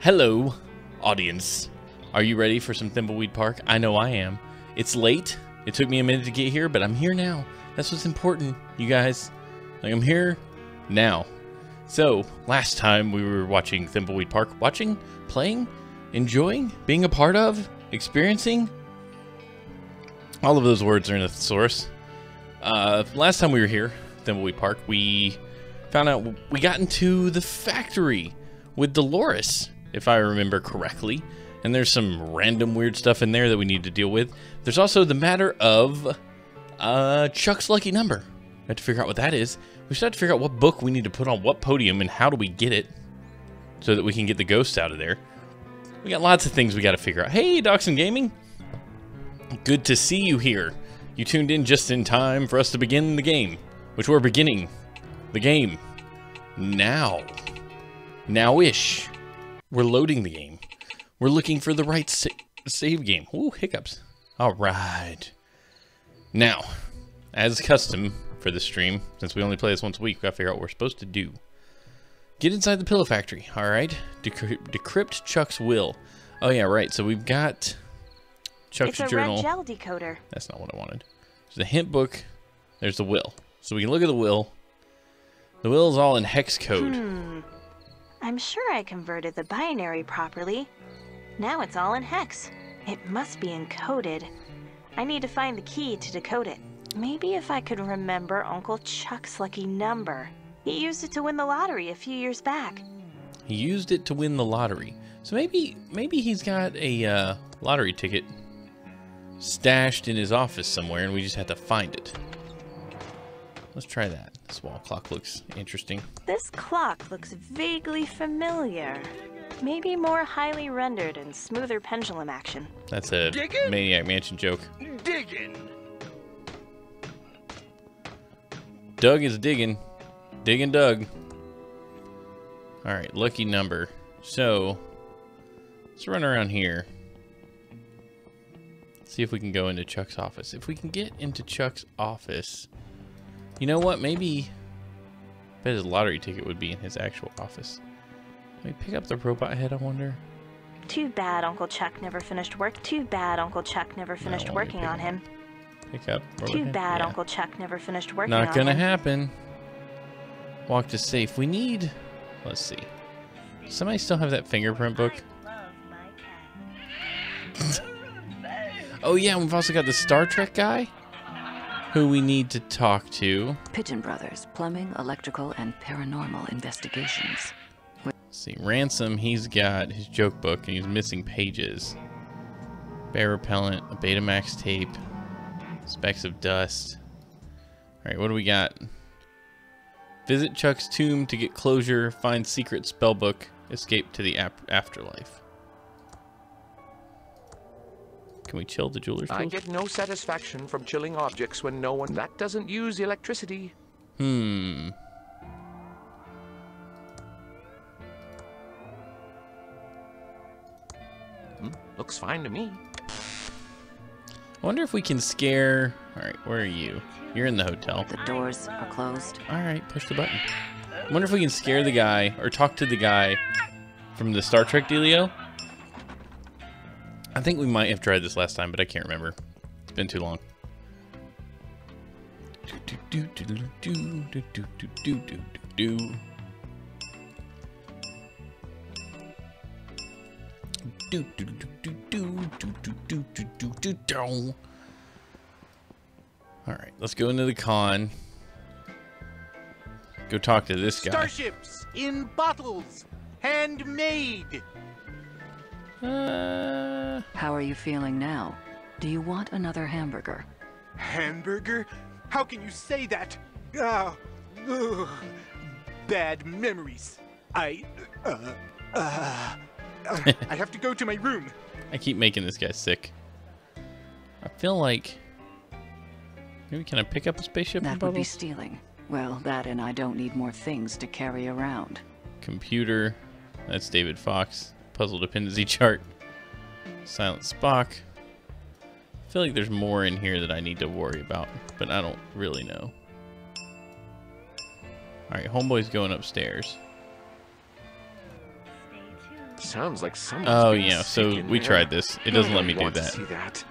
Hello, audience. Are you ready for some Thimbleweed Park? I know I am. It's late. It took me a minute to get here, but I'm here now. That's what's important, you guys. Like, I'm here now. So, last time we were watching Thimbleweed Park. Watching? Playing? Enjoying? Being a part of? Experiencing? All of those words are in the source. Uh, last time we were here, Thimbleweed Park, we found out we got into the factory with Delores, if I remember correctly. And there's some random weird stuff in there that we need to deal with. There's also the matter of uh, Chuck's lucky number. We have to figure out what that is. We still have to figure out what book we need to put on what podium and how do we get it so that we can get the ghosts out of there. We got lots of things we got to figure out. Hey, Dachshund Gaming. Good to see you here. You tuned in just in time for us to begin the game, which we're beginning the game now. Now-ish. We're loading the game. We're looking for the right sa save game. Ooh, hiccups. All right. Now, as custom for this stream, since we only play this once a week, we gotta figure out what we're supposed to do. Get inside the pillow factory, all right? Decry decrypt Chuck's will. Oh yeah, right. So we've got Chuck's it's a journal. red gel decoder. That's not what I wanted. There's the hint book. There's the will. So we can look at the will. The will is all in hex code. Hmm. I'm sure I converted the binary properly. Now it's all in hex. It must be encoded. I need to find the key to decode it. Maybe if I could remember Uncle Chuck's lucky number. He used it to win the lottery a few years back. He used it to win the lottery. So maybe maybe he's got a uh, lottery ticket stashed in his office somewhere and we just have to find it. Let's try that. This wall clock looks interesting. This clock looks vaguely familiar. Maybe more highly rendered and smoother pendulum action. That's a Diggin'? Maniac Mansion joke. Digging. Doug is digging. Digging Doug. Alright, lucky number. So, let's run around here. See if we can go into Chuck's office. If we can get into Chuck's office, you know what? Maybe, I bet his lottery ticket would be in his actual office. Can we pick up the robot head, I wonder? Too bad Uncle Chuck never finished work. Too bad Uncle Chuck never finished working on him. Pick up. Too bad Yeah. Uncle Chuck never finished working Not on gonna him. happen. Walk to safe. We need. Let's see. Somebody still have that fingerprint book? Oh yeah, we've also got the Star Trek guy, who we need to talk to. Pigeon Brothers, plumbing, electrical, and paranormal investigations. Let's see, Ransom. He's got his joke book, and he's missing pages. Bear repellent, a Betamax tape, specks of dust. All right, what do we got? Visit Chuck's tomb to get closure. Find secret spellbook. Escape to the ap- afterlife. Can we chill the jeweler's tools? I tools? get no satisfaction from chilling objects when no one that doesn't use electricity. Hmm. Hmm, looks fine to me. I wonder if we can scare. All right, where are you? You're in the hotel. The doors are closed. All right, push the button. I wonder if we can scare the guy or talk to the guy from the Star Trek dealio. I think we might have tried this last time, but I can't remember. It's been too long. All right, let's go into the con. Go talk to this guy. Starships in bottles, handmade. Uh, How are you feeling now? Do you want another hamburger? Hamburger? How can you say that? Ah, ugh. bad memories. I, uh, uh, uh, I have to go to my room. I keep making this guy sick. I feel like maybe can I pick up a spaceship? That would be stealing. Well, that and I don't need more things to carry around. Computer. That's David Fox. Puzzle dependency chart. Silent Spock. I feel like there's more in here that I need to worry about, but I don't really know. Alright, homeboy's going upstairs. Sounds like someone's Oh yeah, so we there. tried this. It doesn't I let me don't do want to that. See that.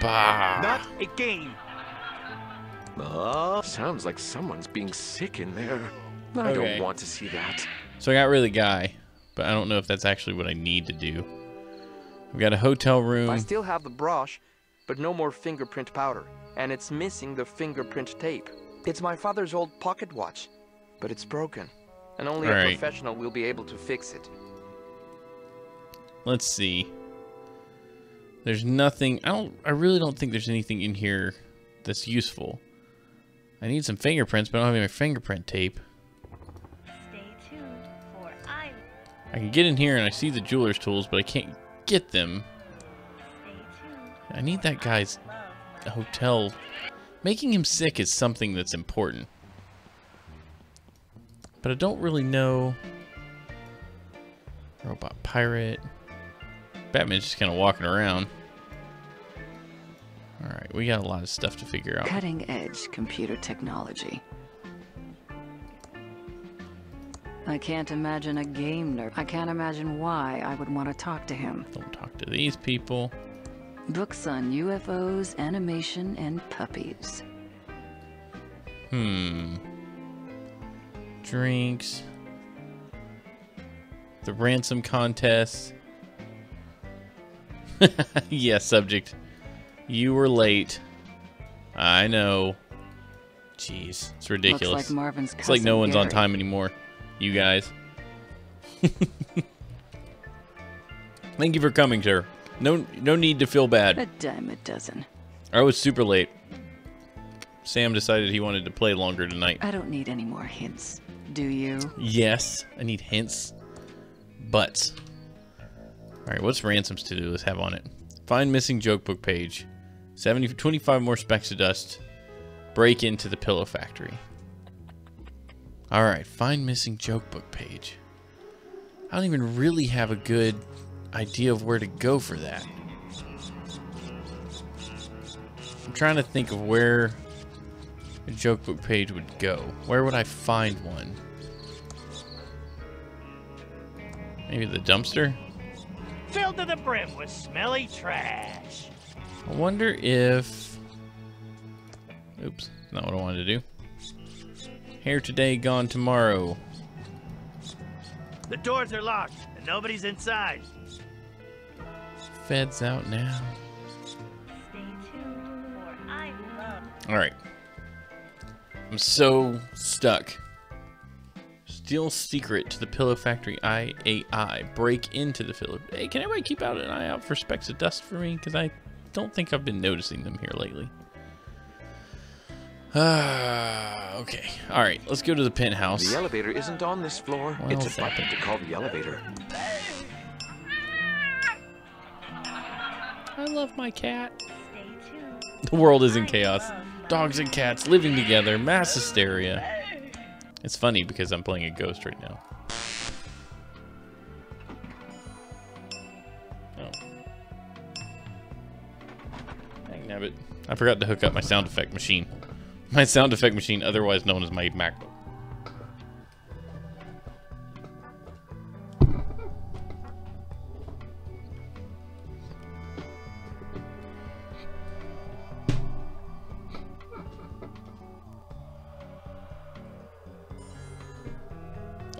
Bah. Not a game. Oh, sounds like someone's being sick in there. I Okay. don't want to see that. So I got rid of the guy, but I don't know if that's actually what I need to do. We've got a hotel room. I still have the brush, but no more fingerprint powder, and it's missing the fingerprint tape. It's my father's old pocket watch, but it's broken, and only a Alright. professional will be able to fix it. Let's see. There's nothing. I don't. I really don't think there's anything in here that's useful. I need some fingerprints, but I don't have any fingerprint tape. I can get in here and I see the jeweler's tools, but I can't get them. I need that guy's hotel. Making him sick is something that's important. But I don't really know. Robot pirate. Batman's just kind of walking around. Alright, we got a lot of stuff to figure out. Cutting edge computer technology. I can't imagine a game nerd. I can't imagine why I would want to talk to him. Don't talk to these people. Books on UFOs, animation, and puppies. Hmm. Drinks. The ransom contest. yes, subject. You were late. I know. Jeez, it's ridiculous. Looks like Marvin's it's like no one's on time anymore. You guys. Thank you for coming, sir. No, no need to feel bad. A dime a dozen. I was super late. Sam decided he wanted to play longer tonight. I don't need any more hints. Do you? Yes, I need hints. But. Alright, what's Ransom's to do list have on it? Find missing joke book page. 70, 25 more specks of dust. Break into the pillow factory. Alright, find missing joke book page. I don't even really have a good idea of where to go for that. I'm trying to think of where a joke book page would go. Where would I find one? Maybe the dumpster? Filled to the brim with smelly trash. I wonder if. Oops, not what I wanted to do. Here today, gone tomorrow. The doors are locked and nobody's inside. Feds out now. Stay tuned for I love. Alright. I'm so stuck. Steal secret to the pillow factory IAI. Break into the pillow. Hey, can everybody keep out an eye out for specks of dust for me? Because I don't think I've been noticing them here lately. Ah, okay. Alright, let's go to the penthouse. The elevator isn't on this floor. Well, it's a that- button to call the elevator. I love my cat. Stay tuned. The world is in chaos. Dogs and cats living together, mass hysteria. It's funny because I'm playing a ghost right now. Oh. Dang nabbit. I forgot to hook up my sound effect machine. My sound effect machine, otherwise known as my MacBook.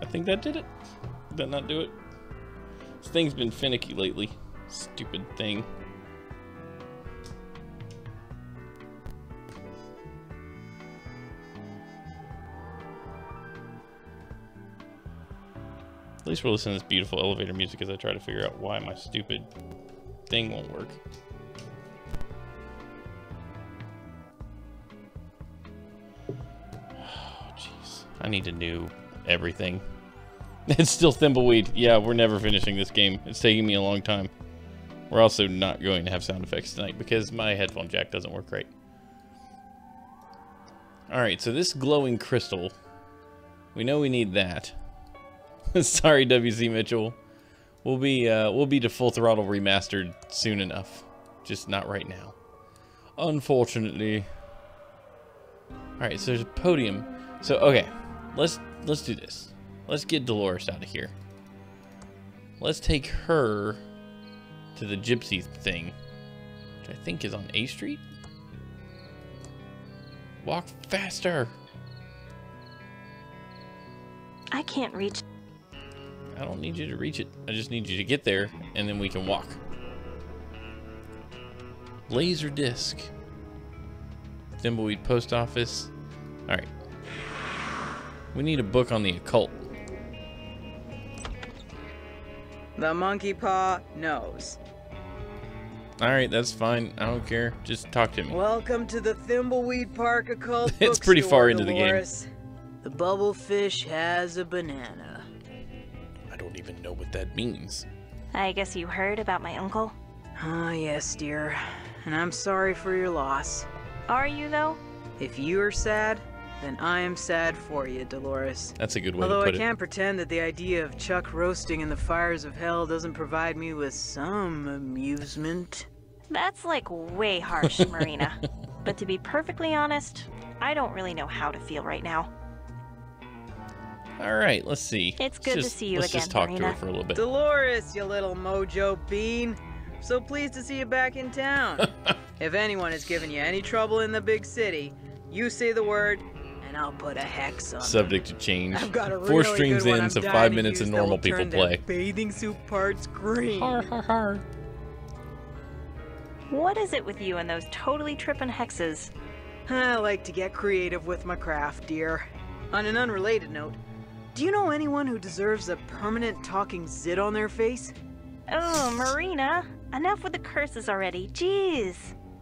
I think that did it. Did that not do it? This thing's been finicky lately. Stupid thing. At least we'll listen to this beautiful elevator music as I try to figure out why my stupid thing won't work. Oh, jeez. I need to new everything. It's still Thimbleweed. Yeah, we're never finishing this game. It's taking me a long time. We're also not going to have sound effects tonight because my headphone jack doesn't work right. Alright, so this glowing crystal. We know we need that. Sorry, WC Mitchell. We'll be uh, we'll be to full throttle remastered soon enough. Just not right now. Unfortunately. Alright, so there's a podium. So okay, let's let's do this. Let's get Delores out of here. Let's take her to the gypsy thing, which I think is on A Street. Walk faster. I can't reach. I don't need you to reach it. I just need you to get there, and then we can walk. Laser disc. Thimbleweed Post Office. Alright. We need a book on the occult. The monkey paw knows. Alright, that's fine. I don't care. Just talk to me. Welcome to the Thimbleweed Park Occult It's pretty far into the game. The bubblefish has a banana. I don't even know what that means. I guess you heard about my uncle. Ah, yes, dear. And I'm sorry for your loss. Are you, though? If you are sad, then I am sad for you, Delores. That's a good way Although to I put it. can't pretend that the idea of Chuck roasting in the fires of hell doesn't provide me with some amusement. That's like way harsh, Marina. But to be perfectly honest, I don't really know how to feel right now. Alright, let's see. It's Let's good to see you let's just again, talk to her for a little bit. Delores, you little mojo bean. So pleased to see you back in town. if anyone has given you any trouble in the big city, you say the word, and I'll put a hex on them. Subject to change. I've got a Four really streams good one in, I'm so five minutes of normal people play. Bathing suit parts green. What is it with you and those totally trippin' hexes? I like to get creative with my craft, dear. On an unrelated note, do you know anyone who deserves a permanent talking zit on their face? Oh, Marina, enough with the curses already. Jeez.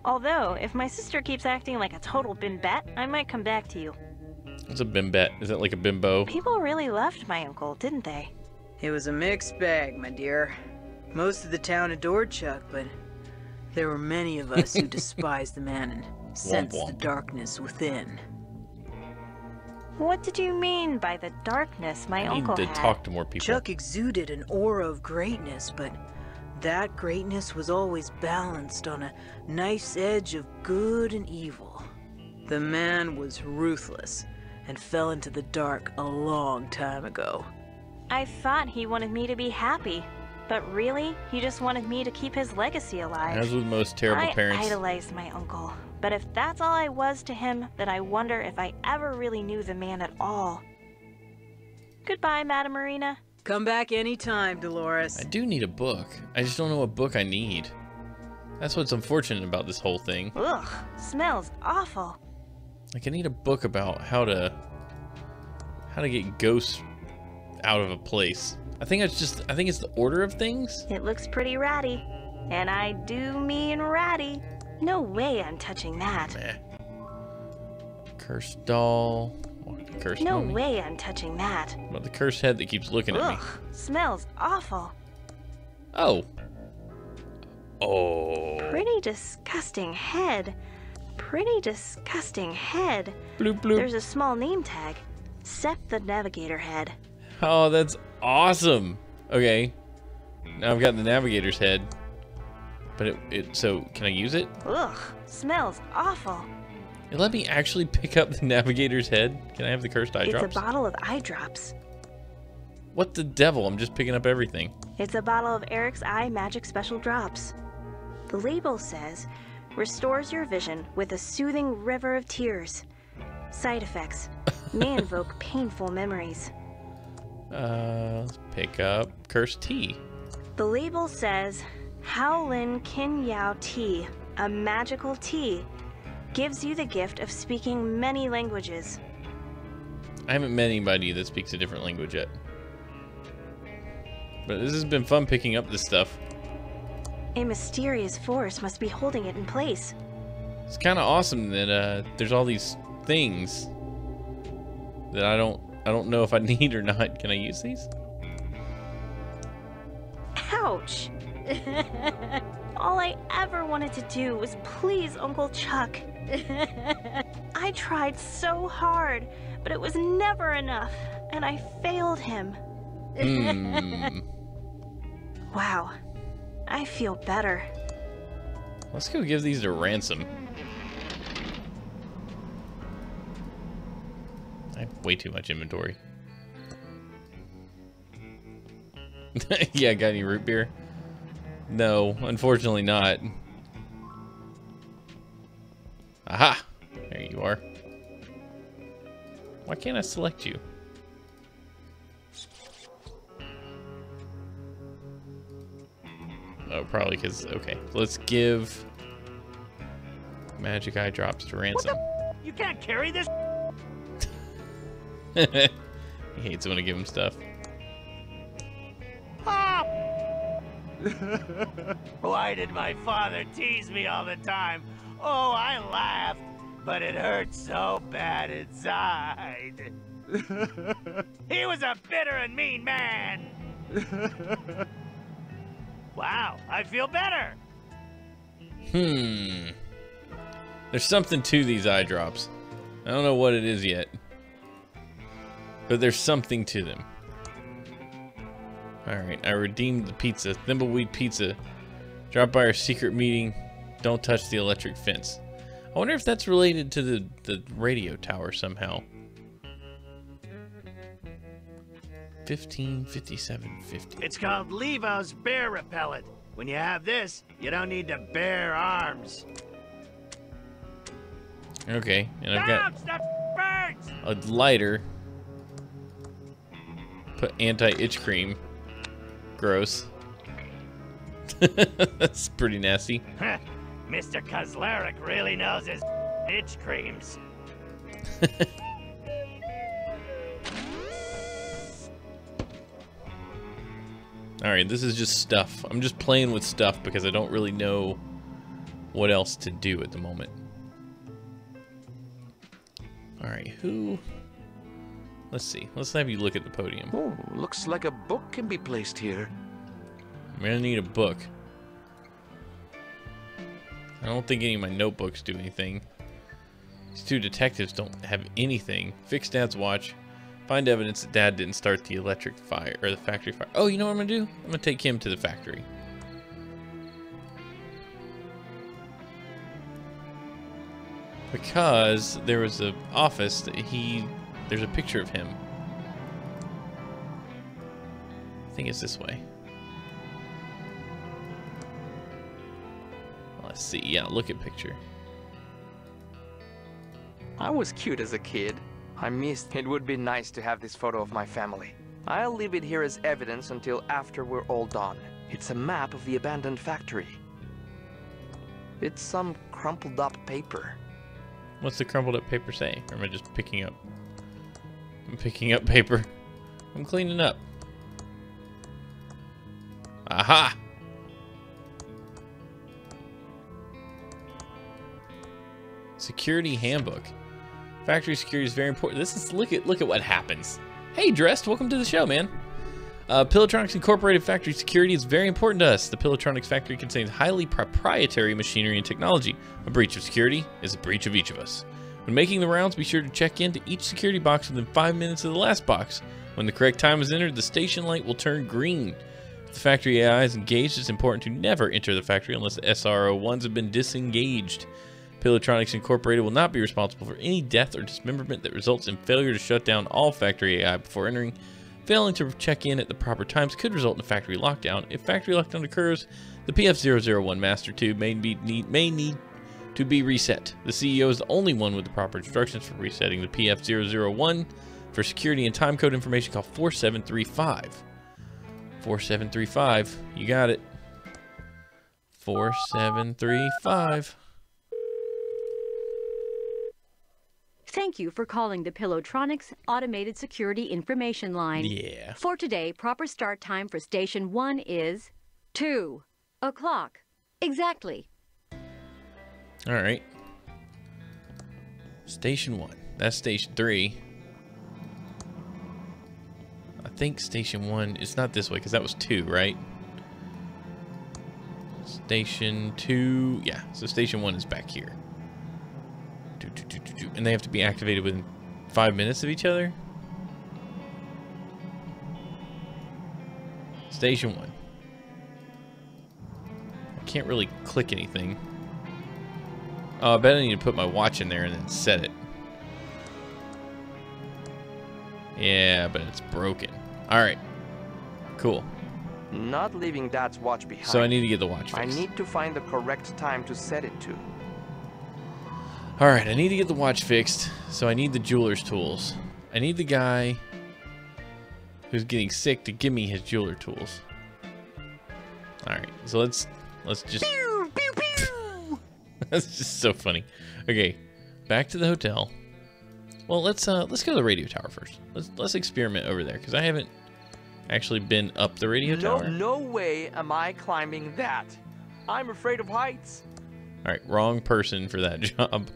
Although, if my sister keeps acting like a total bimbet, I might come back to you. What's a bimbet? Is that like a bimbo? People really loved my uncle, didn't they? It was a mixed bag, my dear. Most of the town adored Chuck, but there were many of us who despised the man and sensed the womp. darkness within. What did you mean by the darkness my I need uncle to had? talk to more people. Chuck exuded an aura of greatness, but that greatness was always balanced on a nice edge of good and evil. The man was ruthless and fell into the dark a long time ago. I thought he wanted me to be happy, but really, he just wanted me to keep his legacy alive. As with most terrible I parents. idolized my uncle, but if that's all I was to him, then I wonder if I ever really knew the man at all. Goodbye, Madame Marina. Come back anytime, Delores. I do need a book. I just don't know what book I need. That's what's unfortunate about this whole thing. Ugh, smells awful. Like I need a book about how to how to get ghosts out of a place. I think it's just I think it's the order of things. It looks pretty ratty. And I do mean ratty. No way I'm touching that. Meh. Cursed doll. Cursed No mummy? way I'm touching that. But the cursed head that keeps looking at me? Ugh, smells awful. Oh. Oh. Pretty disgusting head. Pretty disgusting head. Bloop bloop. There's a small name tag. Seth the Navigator Head. Oh, that's awesome. Okay. Now I've got the navigator's head. But it, it so can I use it? Ugh, smells awful. It let me actually pick up the navigator's head. Can I have the cursed eye it's drops? a bottle of eye drops. what the devil? I'm just picking up everything. It's a bottle of Eric's Eye Magic Special Drops. The label says, restores your vision with a soothing river of tears. Side effects may invoke painful memories. Uh, let's pick up cursed tea. The label says, Howlin Kin Yao Tea, a magical tea, gives you the gift of speaking many languages. I haven't met anybody that speaks a different language yet. But this has been fun picking up this stuff. A mysterious force must be holding it in place. It's kind of awesome that uh, there's all these things that I don't I don't know if I need or not. Can I use these? Ouch! All I ever wanted to do was please Uncle Chuck. I tried so hard, but it was never enough, and I failed him. Hmm. Wow, I feel better. Let's go give these to ransom. I have way too much inventory. yeah, got any root beer? No, unfortunately not. Aha! There you are. Why can't I select you? Oh, probably because, okay. Let's give magic eye drops to ransom. You can't carry this. he hates when I give him stuff. Pop! Why did my father tease me all the time? Oh, I laughed, but it hurt so bad inside. he was a bitter and mean man. wow, I feel better. Hmm. There's something to these eye drops. I don't know what it is yet. But there's something to them. Alright, I redeemed the pizza. Thimbleweed pizza. Drop by our secret meeting. Don't touch the electric fence. I wonder if that's related to the, the radio tower somehow. 1557.50. It's called Levo's bear repellent. When you have this, you don't need to bear arms. Okay, and I've got burns! a lighter. Put anti-itch cream. Gross. That's pretty nasty. Mr. Kozlarek really knows his itch creams. Alright, this is just stuff. I'm just playing with stuff because I don't really know what else to do at the moment. Alright, who... Let's see. Let's have you look at the podium. Oh, looks like a book can be placed here. I'm gonna need a book. I don't think any of my notebooks do anything. These two detectives don't have anything. Fix Dad's watch. Find evidence that Dad didn't start the electric fire or the factory fire. Oh, you know what I'm gonna do? I'm gonna take him to the factory. Because there was an office that he there's a picture of him. I think it's this way. Let's see. Yeah, look at picture. I was cute as a kid. I missed. It would be nice to have this photo of my family. I'll leave it here as evidence until after we're all done. It's a map of the abandoned factory. It's some crumpled up paper. What's the crumpled up paper say? Or am I just picking up? I'm picking up paper. I'm cleaning up. Aha! Security handbook. Factory security is very important. This is look at look at what happens. Hey, dressed. Welcome to the show, man. Uh, Pillowtronics Incorporated factory security is very important to us. The Pillowtronics factory contains highly proprietary machinery and technology. A breach of security is a breach of each of us. When making the rounds, be sure to check into each security box within five minutes of the last box. When the correct time is entered, the station light will turn green. If the factory AI is engaged, it's important to never enter the factory unless the SRO-1s have been disengaged. Pillowtronics Incorporated will not be responsible for any death or dismemberment that results in failure to shut down all factory AI before entering. Failing to check in at the proper times could result in a factory lockdown. If factory lockdown occurs, the PF001 master tube may, need, may need to be reset. The CEO is the only one with the proper instructions for resetting the PF001. For security and timecode information, call 4735. 4735. You got it. 4735. Thank you for calling the Pillowtronics Automated Security Information Line. Yeah. For today, proper start time for Station 1 is 2 o'clock. Exactly. All right. Station 1. That's Station 3. I think Station 1 is not this way because that was 2, right? Station 2. Yeah, so Station 1 is back here. And they have to be activated within five minutes of each other? Station 1. I can't really click anything. Oh, I bet I need to put my watch in there and then set it. Yeah, but it's broken. Alright. Cool. Not leaving Dad's watch behind. So I need to get the watch fixed. I need to find the correct time to set it to. All right, I need to get the watch fixed. So I need the jeweler's tools. I need the guy who's getting sick to give me his jeweler tools. All right, so let's let's just. That's just so funny. Okay, back to the hotel. Well, let's uh let's go to the radio tower first. Let's let's experiment over there because I haven't actually been up the radio No, tower. no way am I climbing that. I'm afraid of heights. All right, wrong person for that job.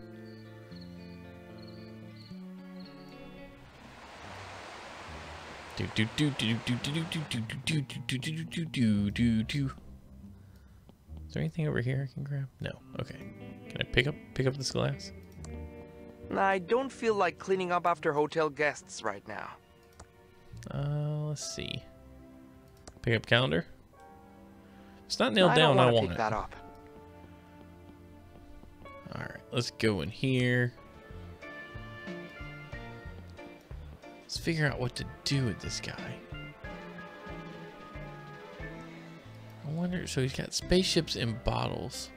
Do do do do do do do do do do do do do do do do do. Is there anything over here I can grab? No. Okay. Can I pick up pick up this glass? I don't feel like cleaning up after hotel guests right now. Uh, let's see. Pick up calendar. It's not nailed I down. I want pick it. that up. All right, let's go in here. Let's figure out what to do with this guy. I wonder. So he's got spaceships in bottles.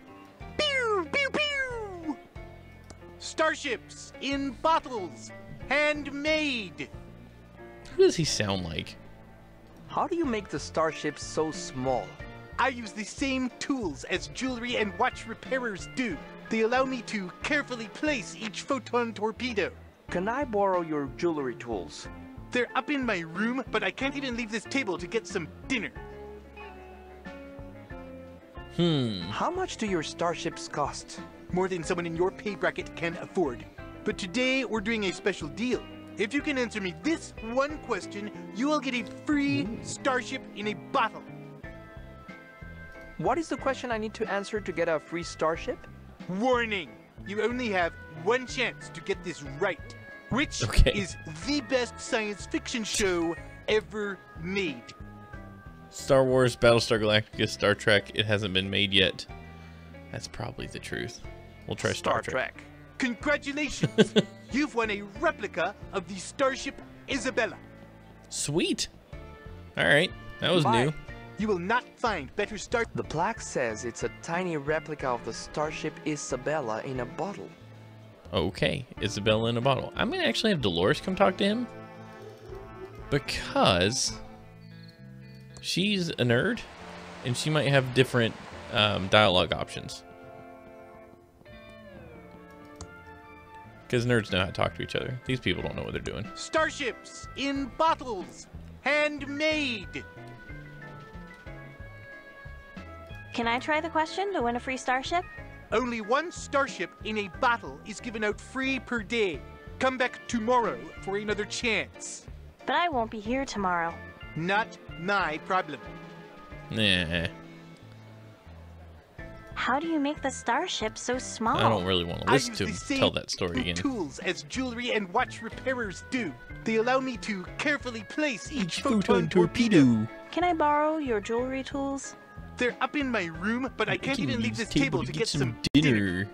Pew, pew, pew! Starships in bottles, handmade. Who does he sound like? How do you make the starship so small? I use the same tools as jewelry and watch repairers do. They allow me to carefully place each photon torpedo. Can I borrow your jewelry tools? They're up in my room, but I can't even leave this table to get some dinner. Hmm. How much do your starships cost? More than someone in your pay bracket can afford. But today we're doing a special deal. If you can answer me this one question, you will get a free starship in a bottle. What is the question I need to answer to get a free starship? Warning! You only have one chance to get this right. Which Okay. is the best science fiction show ever made? Star Wars, Battlestar Galactica, Star Trek. It hasn't been made yet. That's probably the truth. We'll try Star, Trek. Congratulations! You've won a replica of the Starship Isabella. Sweet. All right, that was Bye. new. You will not find better star. The plaque says it's a tiny replica of the starship Isabella in a bottle. Okay, Isabella in a bottle. I'm gonna actually have Delores come talk to him because she's a nerd and she might have different um, dialogue options. Because nerds know how to talk to each other. These people don't know what they're doing. Starships in bottles, handmade. Can I try the question to win a free starship? Only one starship in a bottle is given out free per day. Come back tomorrow for another chance. But I won't be here tomorrow. Not my problem. Nah, How do you make the starship so small? I don't really want to I listen use to the him same tell that story again. tools as jewelry and watch repairers do. They allow me to carefully place each, photon, torpedo. Can I borrow your jewelry tools? They're up in my room, but I can't can even leave use this table to get some dinner.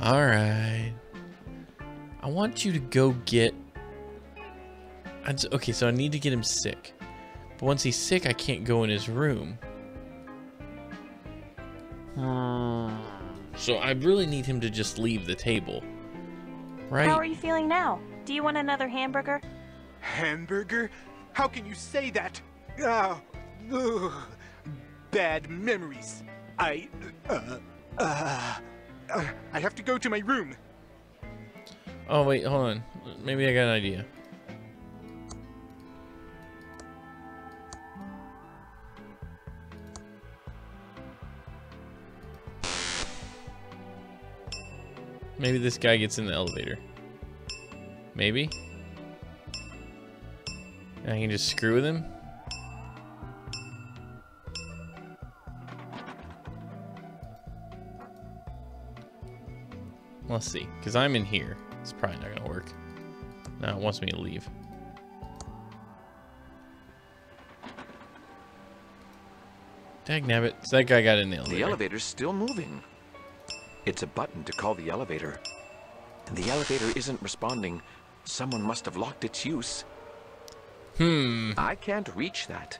All right. I want you to go get. I j- Okay, so I need to get him sick. But once he's sick, I can't go in his room. So I really need him to just leave the table. Right? How are you feeling now? Do you want another hamburger? Hamburger? How can you say that? Oh, ugh. bad memories. I, uh, uh, uh, I have to go to my room. Oh, wait, hold on. Maybe I got an idea. Maybe this guy gets in the elevator. Maybe? And I can just screw with him? Let's see, because I'm in here. It's probably not gonna work. Now it wants me to leave. Dagnabbit. So that guy got in the elevator. The elevator's still moving. It's a button to call the elevator. And the elevator isn't responding. Someone must have locked its use. Hmm. I can't reach that.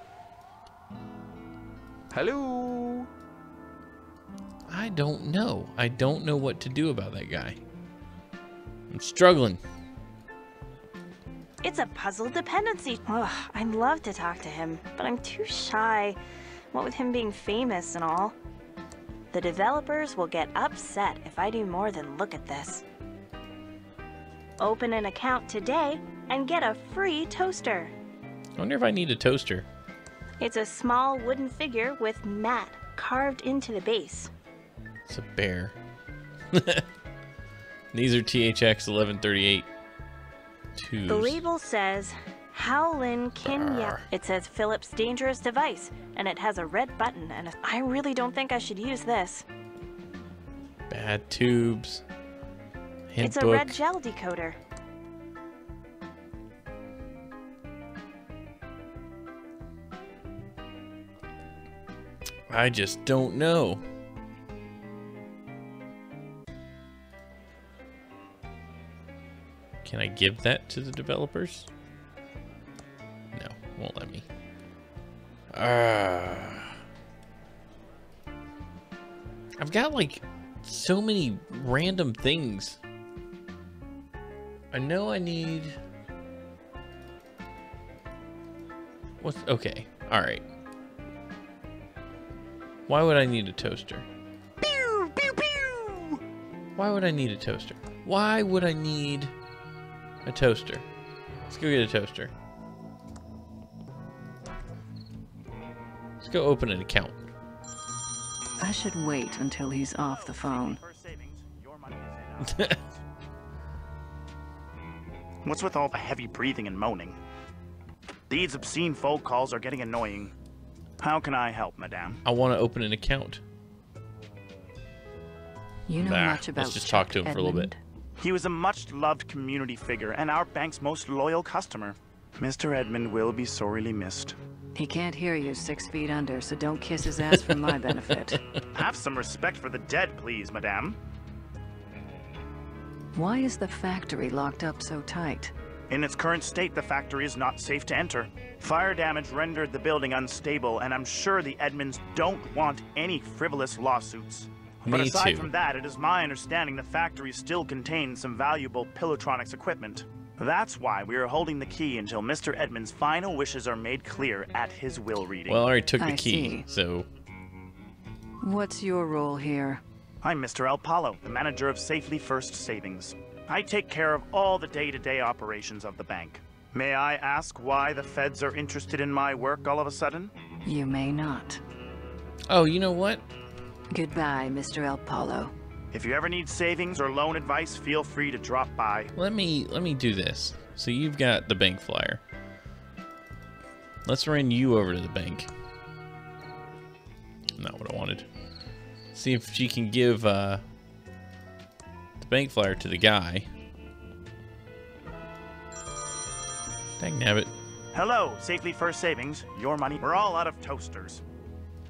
Hello. I don't know. I don't know what to do about that guy. I'm struggling. It's a puzzle dependency. Ugh, I'd love to talk to him, but I'm too shy. What with him being famous and all. The developers will get upset if I do more than look at this. Open an account today and get a free toaster. I wonder if I need a toaster. It's a small wooden figure with mat carved into the base. It's a bear. These are THX 1138 twos. The label says Howlin Kinya. It says Philips dangerous device, and it has a red button. And I really don't think I should use this. Bad tubes. Hint it's a book. red gel decoder. I just don't know. Can I give that to the developers? No, won't let me. Ah. I've got like so many random things. I know I need. What's okay? All right. Why would I need a toaster? Pew, pew, pew! Why would I need a toaster? Why would I need a toaster? Let's go get a toaster. Go open an account. I should wait until he's off the phone. First savings, your money is in our What's with all the heavy breathing and moaning? These obscene phone calls are getting annoying. How can I help, madame? I want to open an account. You know Nah, much about let's just talk to him Chuck for a little bit. He was a much-loved community figure and our bank's most loyal customer. Mr. Edmund will be sorely missed. He can't hear you six feet under, so don't kiss his ass for my benefit. Have some respect for the dead, please, madame. Why is the factory locked up so tight? In its current state, the factory is not safe to enter. Fire damage rendered the building unstable, and I'm sure the Edmunds don't want any frivolous lawsuits. Me But aside too. from that, it is my understanding the factory still contains some valuable Pillowtronics equipment. That's why we are holding the key until Mr. Edmund's final wishes are made clear at his will reading. Well, I already took the I key, see. so What's your role here? I'm Mr. El Palo, the manager of Safely First Savings. I take care of all the day-to-day operations of the bank. May I ask why the feds are interested in my work all of a sudden? You may not. Oh, you know what? Goodbye, Mr. El Palo. If you ever need savings or loan advice, feel free to drop by. Let me let me do this. So you've got the bank flyer. Let's run you over to the bank. Not what I wanted. See if she can give uh, the bank flyer to the guy. Dang nabbit. Hello, Safely First Savings. Your money. We're all out of toasters.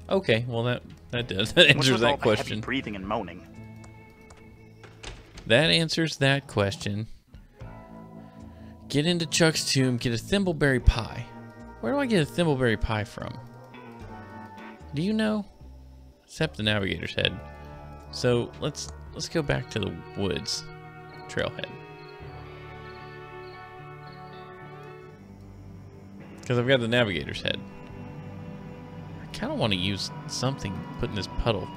Okay, well that that does that answers that question. breathing and moaning? That answers that question. Get into Chuck's tomb, get a thimbleberry pie. Where do I get a thimbleberry pie from? Do you know? Except the navigator's head. So let's let's go back to the woods. Trailhead. Because I've got the navigator's head. I kind of want to use something put in this puddle.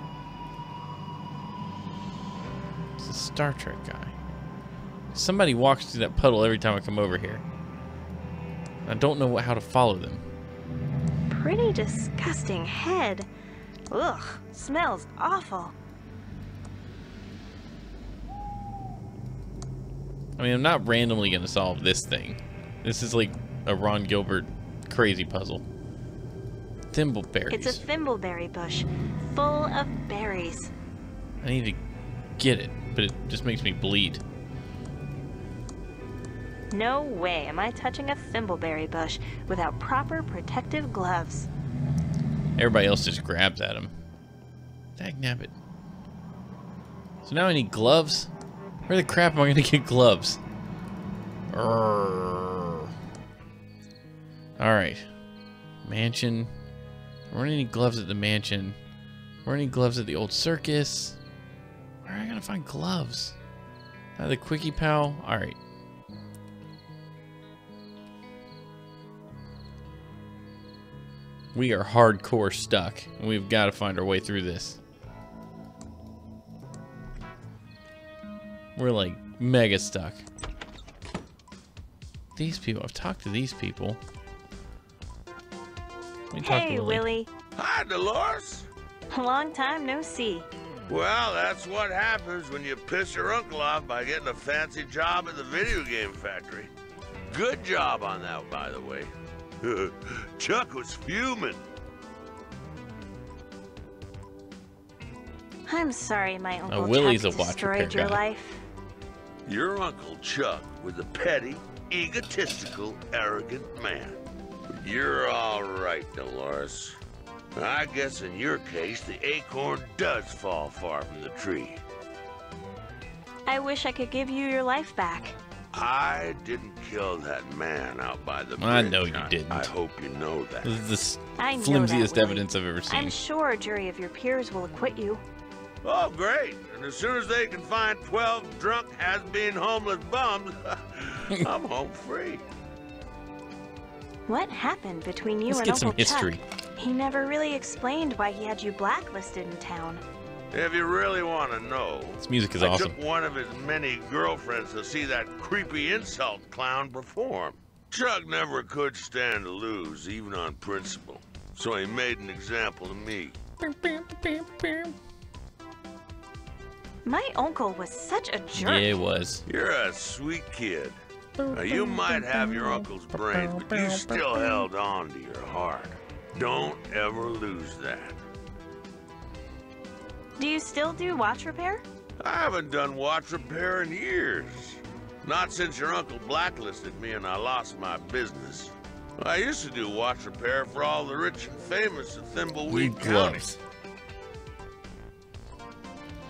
A Star Trek guy. Somebody walks through that puddle every time I come over here. I don't know what, how to follow them. Pretty disgusting head. Ugh, smells awful. I mean, I'm not randomly going to solve this thing. This is like a Ron Gilbert crazy puzzle. Thimbleberries. It's a thimbleberry bush, full of berries. I need to get it, but it just makes me bleed. No way am I touching a thimbleberry bush without proper protective gloves. Everybody else just grabs at him. Dag nabbit. So now I need gloves? Where the crap am I going to get gloves? Alright. Mansion. There weren't any gloves at the mansion. Weren't any gloves at the old circus. Where am I gonna find gloves? Uh, the Quickie Pal? Alright. We are hardcore stuck. and We've got to find our way through this. We're like mega stuck. These people, I've talked to these people. Let me talk to Hey, Willie. Willie. Hi, Delores. Long time no see. Well, that's what happens when you piss your uncle off by getting a fancy job at the video game factory. Good job on that, by the way. Chuck was fuming. I'm sorry my uncle Willie's Chuck a watch destroyed your guy. life. Your Uncle Chuck was a petty, egotistical, arrogant man. You're all right, Delores. I guess in your case, the acorn does fall far from the tree. I wish I could give you your life back. I didn't kill that man out by the bridge. I know you I- didn't. I hope you know that. This is the I flimsiest that, evidence I've ever seen. I'm sure a jury of your peers will acquit you. Oh, great. And as soon as they can find 12 drunk, has-been homeless bums, I'm home free. What happened between you Let's and get some Uncle history. Chuck? He never really explained why he had you blacklisted in town. If you really want to know, This music is I awesome. took one of his many girlfriends to see that creepy insult clown perform. Chuck never could stand to lose, even on principle. So he made an example of me. My uncle was such a jerk. Yeah, it was. You're a sweet kid. Now, you might have your uncle's brains, but you still held on to your heart. Don't ever lose that. Do you still do watch repair? I haven't done watch repair in years. Not since your uncle blacklisted me and I lost my business. I used to do watch repair for all the rich and famous of Thimbleweed County.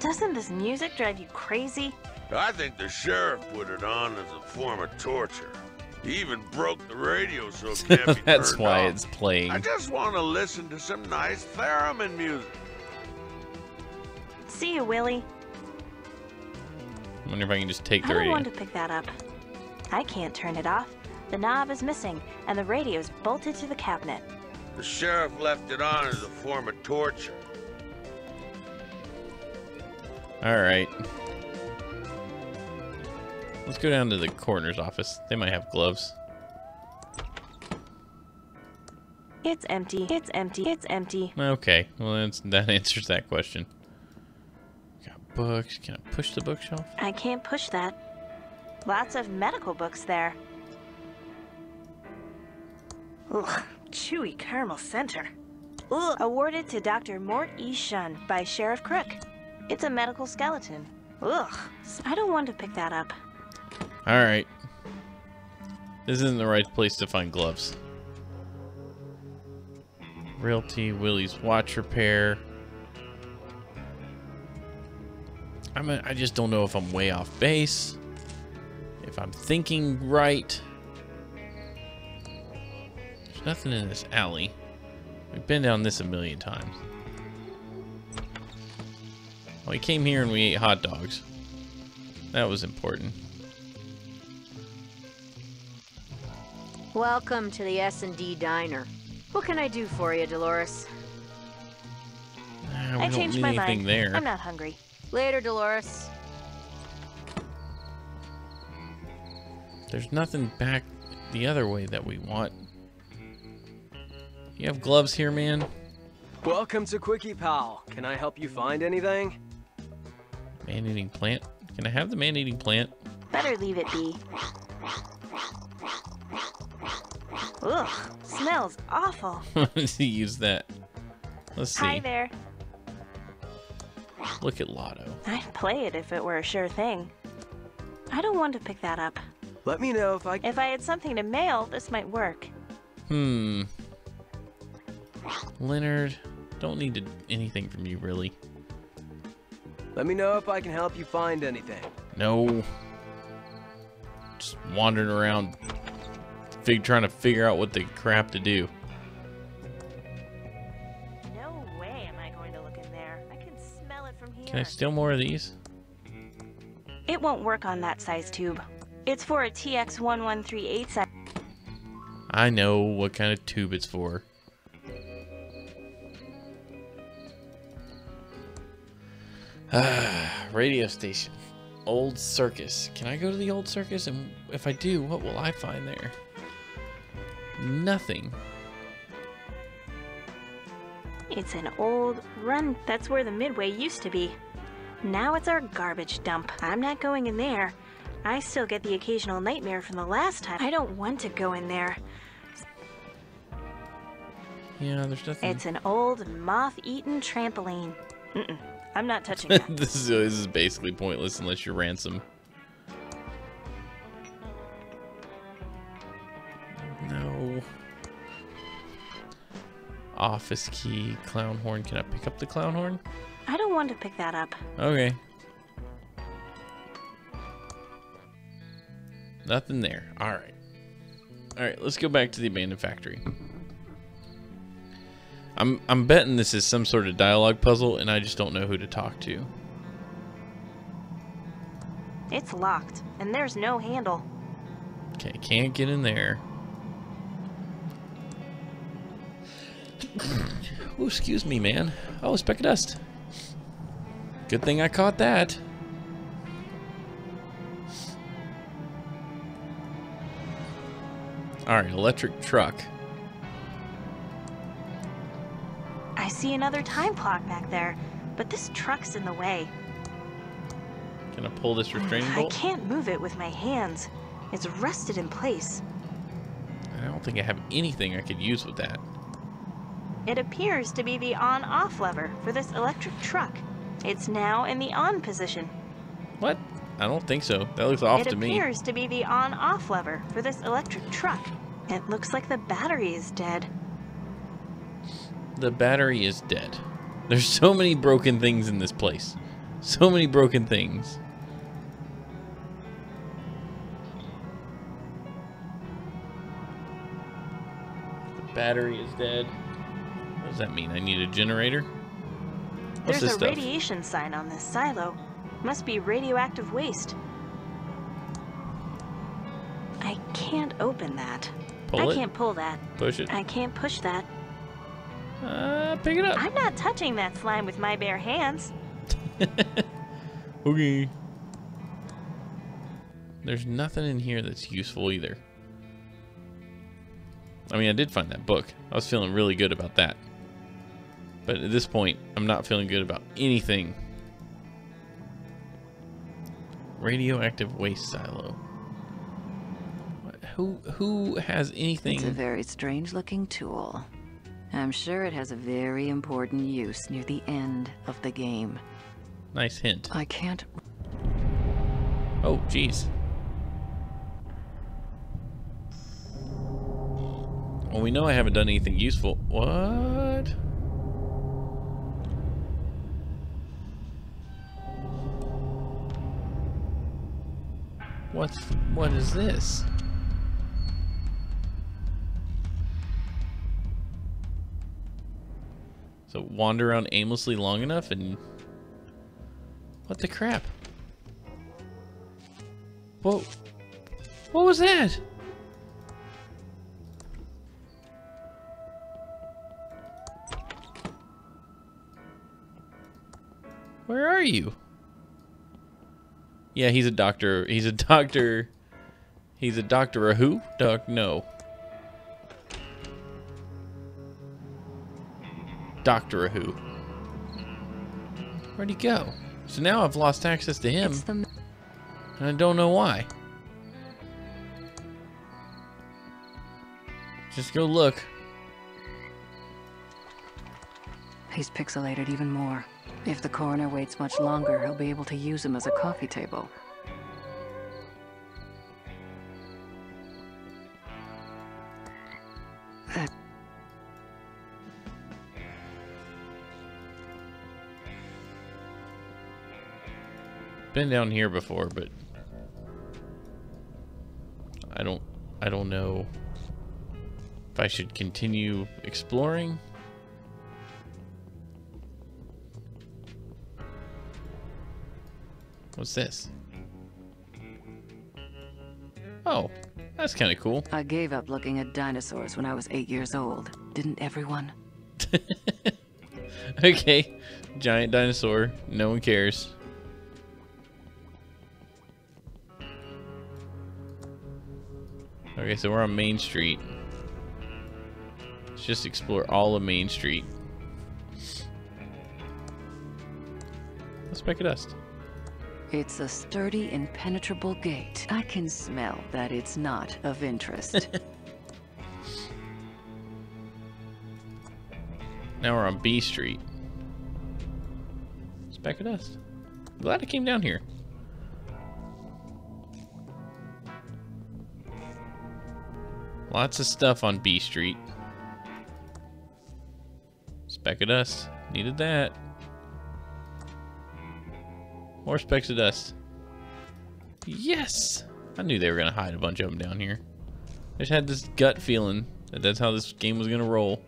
Doesn't this music drive you crazy? I think the sheriff put it on as a form of torture. He even broke the radio so it can't be That's turned why off. it's playing. I just want to listen to some nice theremin music. See you, Willie. I wonder if I can just take I the don't want to pick that up. I can't turn it off. The knob is missing, and the radio's bolted to the cabinet. The sheriff left it on as a form of torture. All right. Let's go down to the coroner's office. They might have gloves. It's empty. It's empty. It's empty. Okay, well that's, that answers that question. Got books. Can I push the bookshelf? I can't push that. Lots of medical books there. Ugh, chewy caramel center. Ugh. Awarded to Dr. Mort E. Shun by Sheriff Crook. It's a medical skeleton. Ugh. I don't want to pick that up. All right. This isn't the right place to find gloves. Realty, Willie's watch repair. I'm a, I just don't know if I'm way off base. If I'm thinking right. There's nothing in this alley. We've been down this a million times. We came here and we ate hot dogs. That was important. Welcome to the S&D Diner. What can I do for you, Delores? Ah, I don't changed need my anything mind. there. I'm not hungry. Later, Delores. There's nothing back the other way that we want. You have gloves here, man? Welcome to Quickie Pal. Can I help you find anything? Man-eating plant? Can I have the man-eating plant? Better leave it be. Ugh, smells awful. to use that. Let's see. Hi there. Look at Lotto. I'd play it if it were a sure thing. I don't want to pick that up. Let me know if I If I had something to mail, this might work. Hmm. Leonard, don't need to, anything from you, really. Let me know if I can help you find anything. No. Just wandering around, fig trying to figure out what the crap to do. No way am I going to look in there. I can smell it from here. Can I steal more of these? It won't work on that size tube. It's for a TX1138 set. I know what kind of tube it's for. Ah, radio station. Old circus. Can I go to the old circus? And if I do, what will I find there? Nothing. It's an old run. That's where the Midway used to be. Now it's our garbage dump. I'm not going in there. I still get the occasional nightmare from the last time. I don't want to go in there. Yeah, there's nothing. It's an old moth-eaten trampoline. Mm-mm. I'm not touching that. this is this is basically pointless unless you're Ransome. Office key, clown horn. Can I pick up the clown horn? I don't want to pick that up. Okay. Nothing there. All right. All right, let's go back to the abandoned factory. I'm I'm betting this is some sort of dialogue puzzle and I just don't know who to talk to. It's locked, and there's no handle. Okay, can't get in there. Oh, excuse me, man. Oh, speck of dust. Good thing I caught that. Alright, electric truck. I see another time clock back there, but this truck's in the way. Can I pull this restraining bolt? I can't move it with my hands. It's rusted in place. I don't think I have anything I could use with that. It appears to be the on-off lever for this electric truck. It's now in the on position. What? I don't think so. That looks off it to me. It appears to be the on-off lever for this electric truck. It looks like the battery is dead. The battery is dead. There's so many broken things in this place. So many broken things. The battery is dead. Does that mean? I need a generator? What's There's a stuff? radiation sign on this silo. Must be radioactive waste. I can't open that. Pull I it? can't pull that. Push it? I can't push that. Uh, pick it up. I'm not touching that slime with my bare hands. Okay. There's nothing in here that's useful either. I mean, I did find that book. I was feeling really good about that. But at this point, I'm not feeling good about anything. Radioactive waste silo. Who who has anything? It's a very strange looking tool. I'm sure it has a very important use near the end of the game. Nice hint. I can't. Oh, jeez. Well, we know I haven't done anything useful. What? What's what is this? So wander around aimlessly long enough and what the crap? Whoa. What was that? Where are you? Yeah, he's a doctor. He's a doctor. He's a doctor. A who? Doc? No. Doctor a who? Where'd he go? So now I've lost access to him. And I don't know why. Just go look. He's pixelated even more. If the coroner waits much longer, he'll be able to use him as a coffee table. Been down here before, but I don't I don't know if I should continue exploring. What's this? Oh, that's kind of cool. I gave up looking at dinosaurs when I was eight years old. Didn't everyone? okay, giant dinosaur. No one cares. Okay, so we're on Main Street. Let's just explore all of Main Street. Let's speck of dust. It's a sturdy, impenetrable gate. I can smell that it's not of interest. Now we're on B Street. Speck of dust. Glad I came down here. Lots of stuff on B Street. Speck of dust. Needed that. More specks of dust. Yes! I knew they were going to hide a bunch of them down here. I just had this gut feeling that that's how this game was going to roll.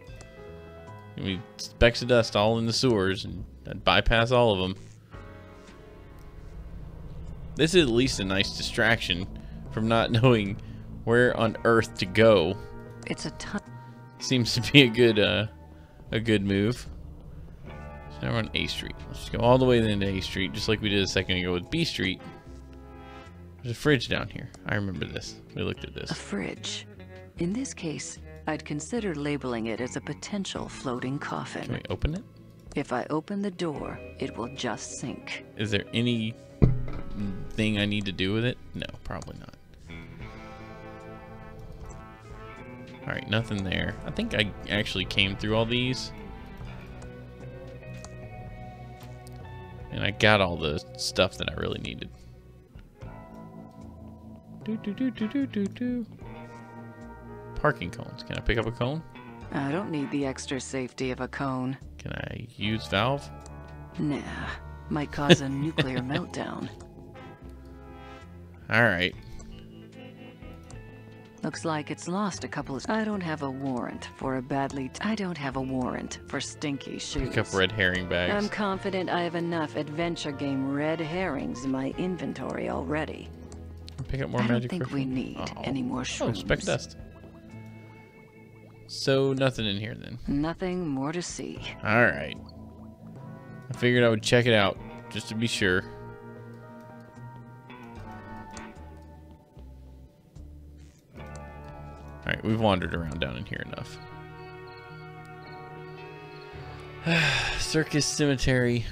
We specks of dust all in the sewers and I'd bypass all of them. This is at least a nice distraction from not knowing where on earth to go. it's a ton. Seems to be a good uh, a good move. So now we're on A Street. Let's just go all the way into A Street, just like we did a second ago with B Street. There's a fridge down here. I remember this. We looked at this. A fridge. In this case, I'd consider labeling it as a potential floating coffin. Can we open it? If I open the door, it will just sink. Is there any thing I need to do with it? No, probably not. Alright, nothing there. I think I actually came through all these. And I got all the stuff that I really needed. Do, do, do, do, do, do, do. Parking cones. Can I pick up a cone? I don't need the extra safety of a cone. Can I use valve? Nah, might cause a nuclear meltdown. Alright. Looks like it's lost a couple of. I don't have a warrant for a badly. T- I don't have a warrant for stinky shoes. Pick up red herring bags. I'm confident I have enough adventure game red herrings in my inventory already. Pick up more I don't think we need Oh. any more Oh, shrooms. speck dust. So nothing in here then. Nothing more to see. All right. I figured I would check it out just to be sure. All right, we've wandered around down in here enough. Circus cemetery.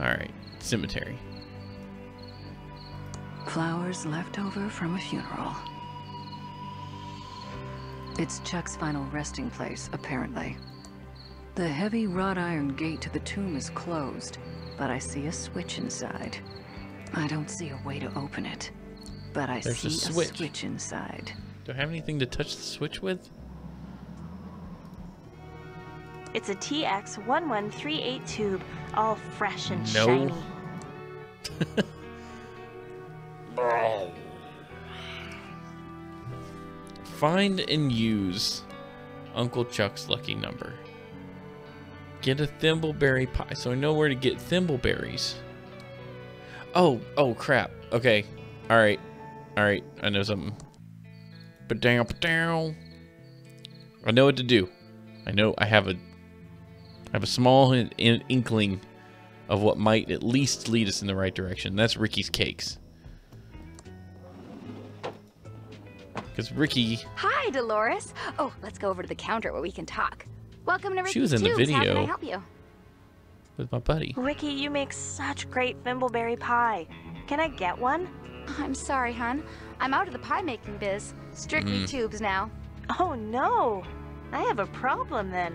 All right, cemetery. Flowers left over from a funeral. It's Chuck's final resting place, apparently. The heavy wrought iron gate to the tomb is closed, but I see a switch inside. I don't see a way to open it, but I There's see a a switch. switch inside. Do I have anything to touch the switch with? It's a TX1138 tube, all fresh and No. shiny. Find and use Uncle Chuck's lucky number. Get a thimbleberry pie. So I know where to get thimbleberries. Oh, oh crap. Okay. All right. All right. I know something. But down, down. I know what to do. I know I have a I have a small in, in, inkling of what might at least lead us in the right direction. That's Ricky's cakes. Because Ricky Hi, Delores. Oh, let's go over to the counter where we can talk. Welcome to Ricky's She was in the Tubes. How can I help you? with my buddy. Ricky, you make such great thimbleberry pie. Can I get one? I'm sorry, hon. I'm out of the pie making biz. Strictly Mm. tubes now. Oh no! I have a problem then.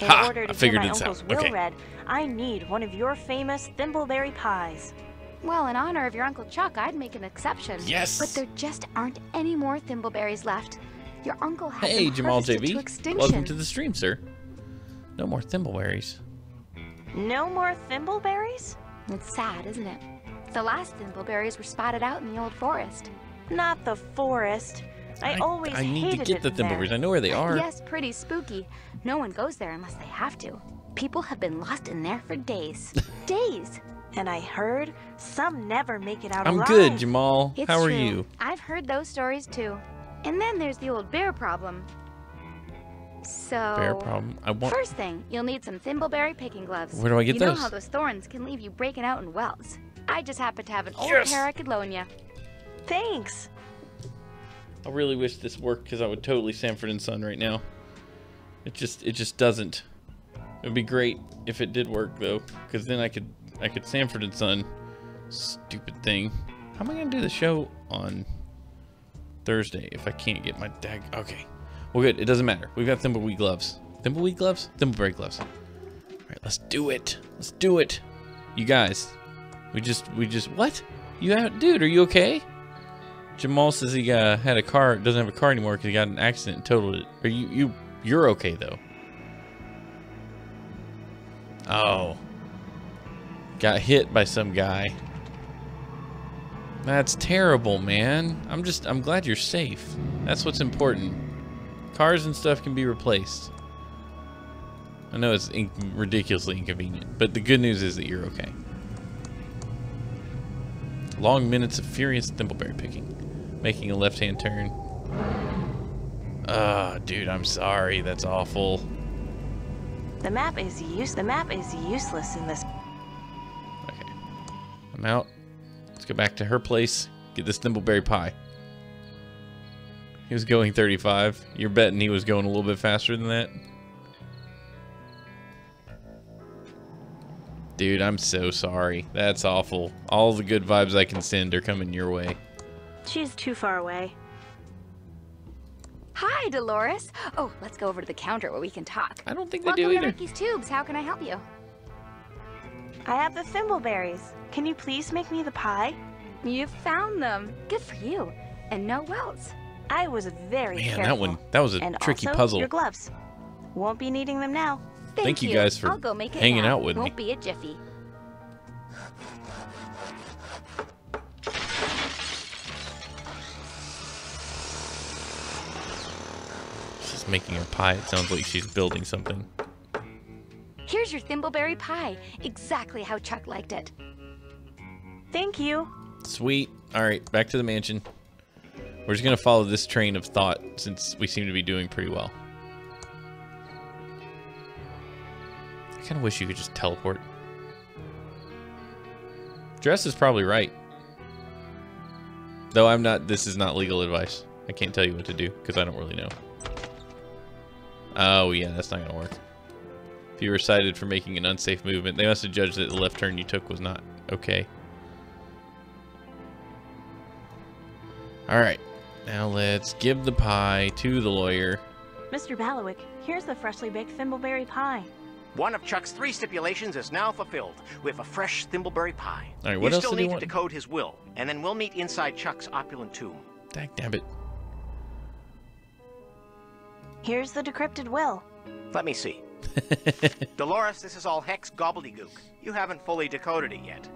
In Ha! order I to get figured my this out. uncle's will Okay. read, I need one of your famous thimbleberry pies. Well, in honor of your Uncle Chuck, I'd make an exception. Yes. But there just aren't any more thimbleberries left. Your uncle has Hey, Jamal harvested to JB. extinction. Welcome to the stream, sir. No more thimbleberries. No more thimbleberries? It's sad, isn't it? The last thimbleberries were spotted out in the old forest. Not the forest. I, always I need to hated get it the there. thimbleberries. I know where they are. Yes, pretty spooky. No one goes there unless they have to. People have been lost in there for days. days. And I heard some never make it out I'm alive. good, Jamal. It's How are true. you? I've heard those stories too. And then there's the old bear problem. So. Bear problem. I want. First thing, you'll need some thimbleberry picking gloves. Where do I get you those? know how those thorns can leave you breaking out in welts. I just happen to have an old Yes! pair I could loan you. Thanks. I really wish this worked because I would totally Sanford and Son right now. It just it just doesn't. It would be great if it did work though, because then I could I could Sanford and Son. Stupid thing. How am I gonna do the show on Thursday if I can't get my dag? Okay, well good. It doesn't matter. We've got thimbleweed gloves. Thimbleweed gloves. Thimbleberry gloves. All right, let's do it. Let's do it. You guys, we just we just what? You have, dude? Are you okay? Jamal says he uh, had a car, doesn't have a car anymore because he got an accident and totaled it. Are you you you're okay though? Oh, got hit by some guy. That's terrible, man. I'm just I'm glad you're safe. That's what's important. Cars and stuff can be replaced. I know it's in ridiculously inconvenient, but the good news is that you're okay. Long minutes of furious thimbleberry picking, making a left-hand turn. Ah, dude, I'm sorry. That's awful. The map is use. The map is useless in this. Okay, I'm out. Let's go back to her place. Get this thimbleberry pie. He was going 35. You're betting he was going a little bit faster than that? Dude, I'm so sorry. That's awful. All the good vibes I can send are coming your way. She's too far away. Hi, Delores. Oh, let's go over to the counter where we can talk. I don't think they Welcome do to either. Ricky's Tubes. How can I help you? I have the thimbleberries. Can you please make me the pie? You found them. Good for you. And no welts. I was very Man, careful. that one, that was a and tricky also, puzzle. Your gloves. Won't be needing them now. Thank you guys for I'll go make it hanging now. out with me. Won't be a jiffy. Making a pie. It sounds like she's building something. Here's your thimbleberry pie. Exactly how Chuck liked it. Thank you. Sweet. All right, back to the mansion. We're just gonna follow this train of thought since we seem to be doing pretty well. I kind of wish you could just teleport. Dress is probably right. Though I'm not, this is not legal advice. I can't tell you what to do because I don't really know. Oh yeah, that's not gonna work. If you were cited for making an unsafe movement, they must have judged that the left turn you took was not okay. All right, now let's give the pie to the lawyer. Mr. Balawick, here's the freshly baked thimbleberry pie. One of Chuck's three stipulations is now fulfilled. We have a fresh thimbleberry pie. All right, what you else still did he need want? to decode his will, and then we'll meet inside Chuck's opulent tomb. Dag nabbit. Here's the decrypted will. Let me see. Delores, this is all hex gobbledygook. You haven't fully decoded it yet.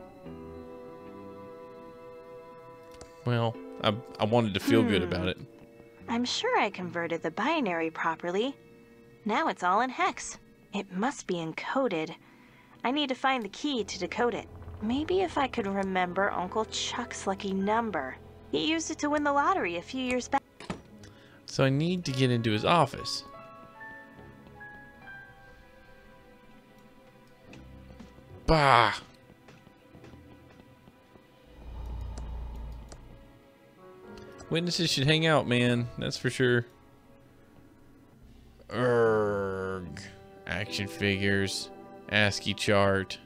Well, I, I wanted to feel good about it. Hmm. I'm sure I converted the binary properly. Now it's all in hex. It must be encoded. I need to find the key to decode it. Maybe if I could remember Uncle Chuck's lucky number. He used it to win the lottery a few years back. So I need to get into his office. Bah. Witnesses should hang out, man. That's for sure. Erg. Action figures. ASCII chart.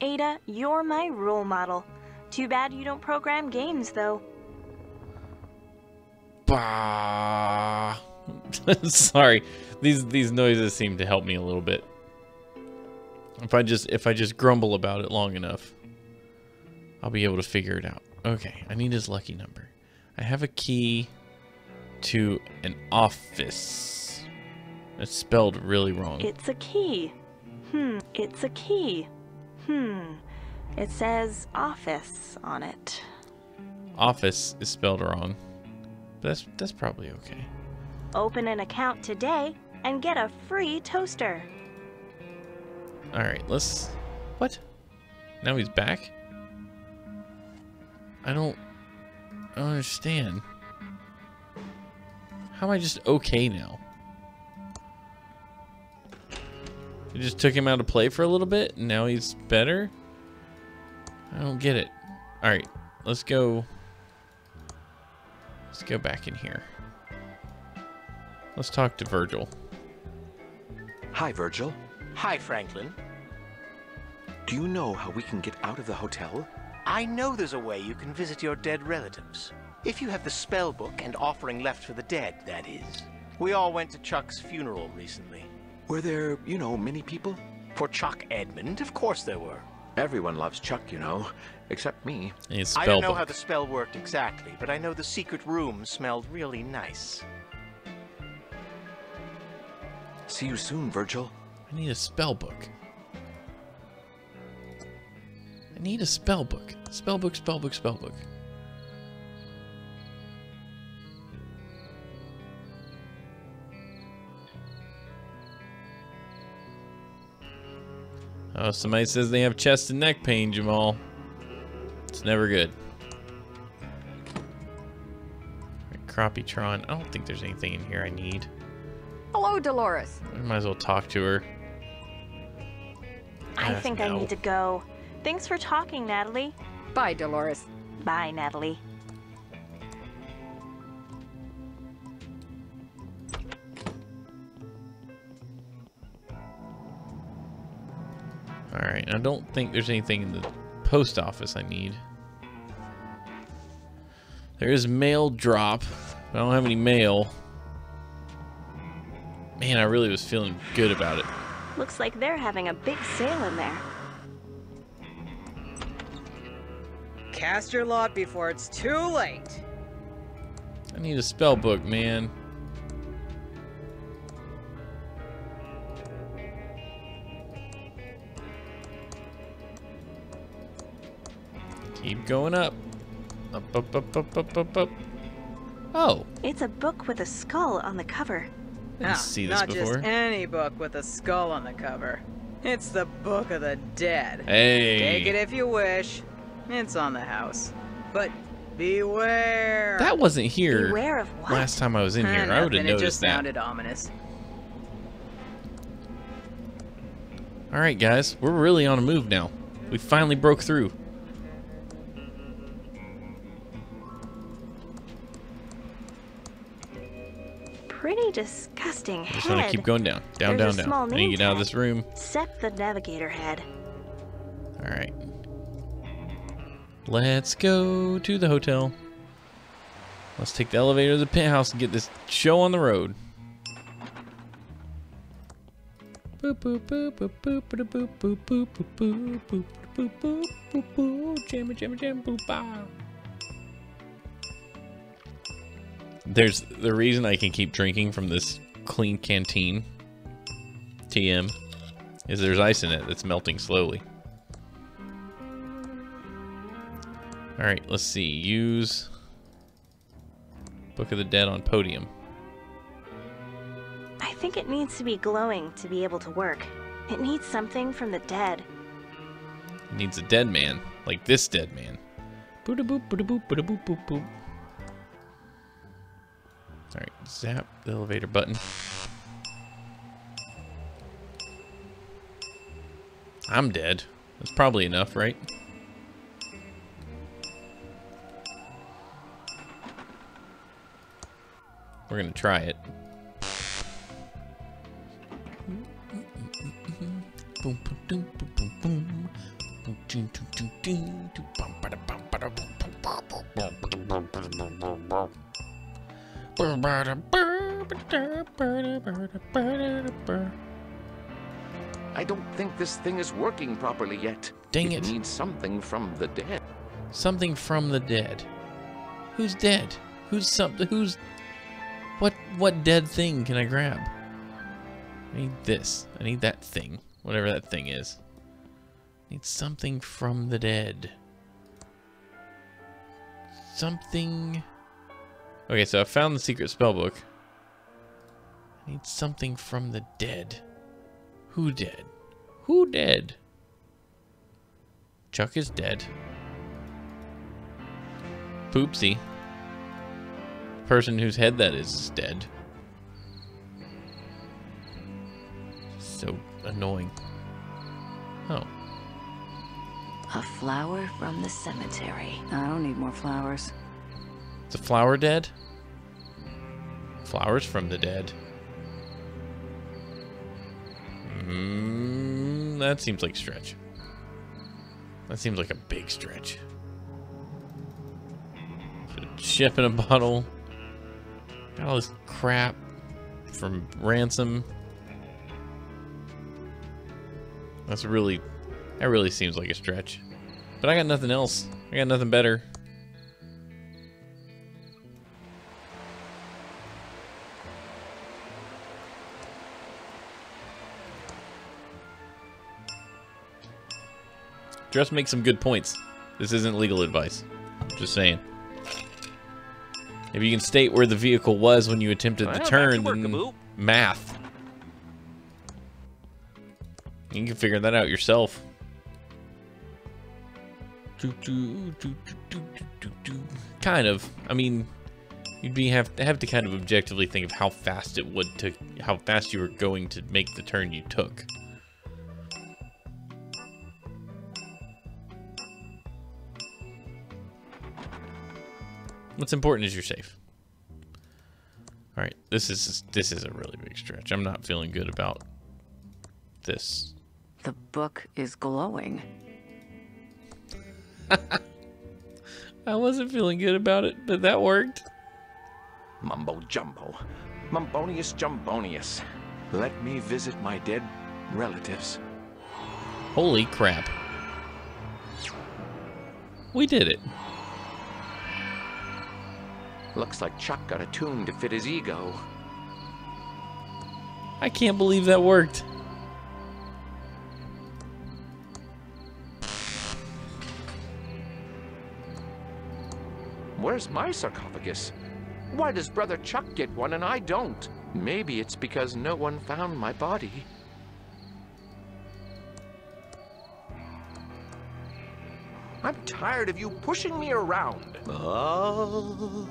Ada, you're my role model. Too bad you don't program games, though. Bah. Sorry. These these noises seem to help me a little bit. If I just if I just grumble about it long enough, I'll be able to figure it out. Okay, I need his lucky number. I have a key to an office. It's spelled really wrong. It's a key. Hmm, it's a key. Hmm, it says office on it. Office is spelled wrong. But that's that's probably okay. Open an account today and get a free toaster. All right, let's. What? Now he's back. I don't... I don't understand. How am I just okay now? You just took him out of play for a little bit, and now he's better? I don't get it. Alright, let's go... Let's go back in here. Let's talk to Virgil. Hi, Virgil. Hi, Franklin. Do you know how we can get out of the hotel? I know there's a way you can visit your dead relatives. If you have the spell book and offering left for the dead, that is. We all went to Chuck's funeral recently. Were there, you know, many people? For Chuck Edmund, of course there were. Everyone loves Chuck, you know, except me. I don't know how the spell worked exactly, but I know the secret room smelled really nice. See you soon, Virgil. I need a spell book. I need a spell book. Spell book, spell book, spell book. Oh, somebody says they have chest and neck pain, Jamal. It's never good. Crappytron. I don't think there's anything in here I need. Hello, Delores. I might as well talk to her. I Uh, think I need to go. Thanks for talking, Natalie. Bye, Delores. Bye, Natalie. Alright, I don't think there's anything in the post office I need. There is mail drop, but I don't have any mail. Man, I really was feeling good about it. Looks like they're having a big sale in there. Cast your lot before it's too late. I need a spell book, man. Keep going up. Up, up, up, up, up, up, up. Oh, It's a book with a skull on the cover. didn't Ah, see this not before. just any book with a skull on the cover. It's the Book of the Dead. Hey. Take it if you wish. It's on the house. But beware. that wasn't here Beware of what? last time I was in Ah, here. I would have nothing, It noticed just that. sounded ominous. All right, guys, we're really on a move now. We finally broke through. Disgusting I head. just want to keep going down, down, There's down, down. I need to get out of this room. Set the Navigator head. All right. Let's go to the hotel. Let's take the elevator to the penthouse and get this show on the road. Boop, boop, boop, boop, boop, There's the reason I can keep drinking from this clean canteen, TM, is there's ice in it that's melting slowly. All right, let's see. Use Book of the Dead on podium. I think it needs to be glowing to be able to work. It needs something from the dead. It needs a dead man, like this dead man. Boop boop boop boop boop boop boop boop. All right, zap the elevator button. I'm dead. That's probably enough, right? We're gonna try it. I don't think this thing is working properly yet. Dang it. it. needs something from the dead. Something from the dead. Who's dead? Who's something? Who's what? What dead thing can I grab? I need this. I need that thing. Whatever that thing is. I need something from the dead. Something. Okay, so I found the secret spellbook. I need something from the dead. Who dead? Who dead? Chuck is dead. Poopsie. Person whose head that is is dead. So annoying. Oh. A flower from the cemetery. I don't need more flowers. Is the flower dead? Flowers from the dead. Mm, that seems like stretch. That seems like a big stretch. A chip in a bottle. Got all this crap from Ransome. That's really, that really seems like a stretch. But I got nothing else. I got nothing better. Dress makes some good points. This isn't legal advice. Just saying. If you can state where the vehicle was when you attempted the turn, to then math. You can figure that out yourself. Kind of. I mean, you'd be have have to kind of objectively think of how fast it would to how fast you were going to make the turn you took. What's important is you're safe. All right, this is this is a really big stretch. I'm not feeling good about this. The book is glowing. I wasn't feeling good about it, but that worked. Mumbo jumbo. Mumbonius jumbonius. Let me visit my dead relatives. Holy crap. We did it. Looks like Chuck got a tune to fit his ego. I can't believe that worked. Where's my sarcophagus? Why does Brother Chuck get one and I don't? Maybe it's because no one found my body. I'm tired of you pushing me around. Oh.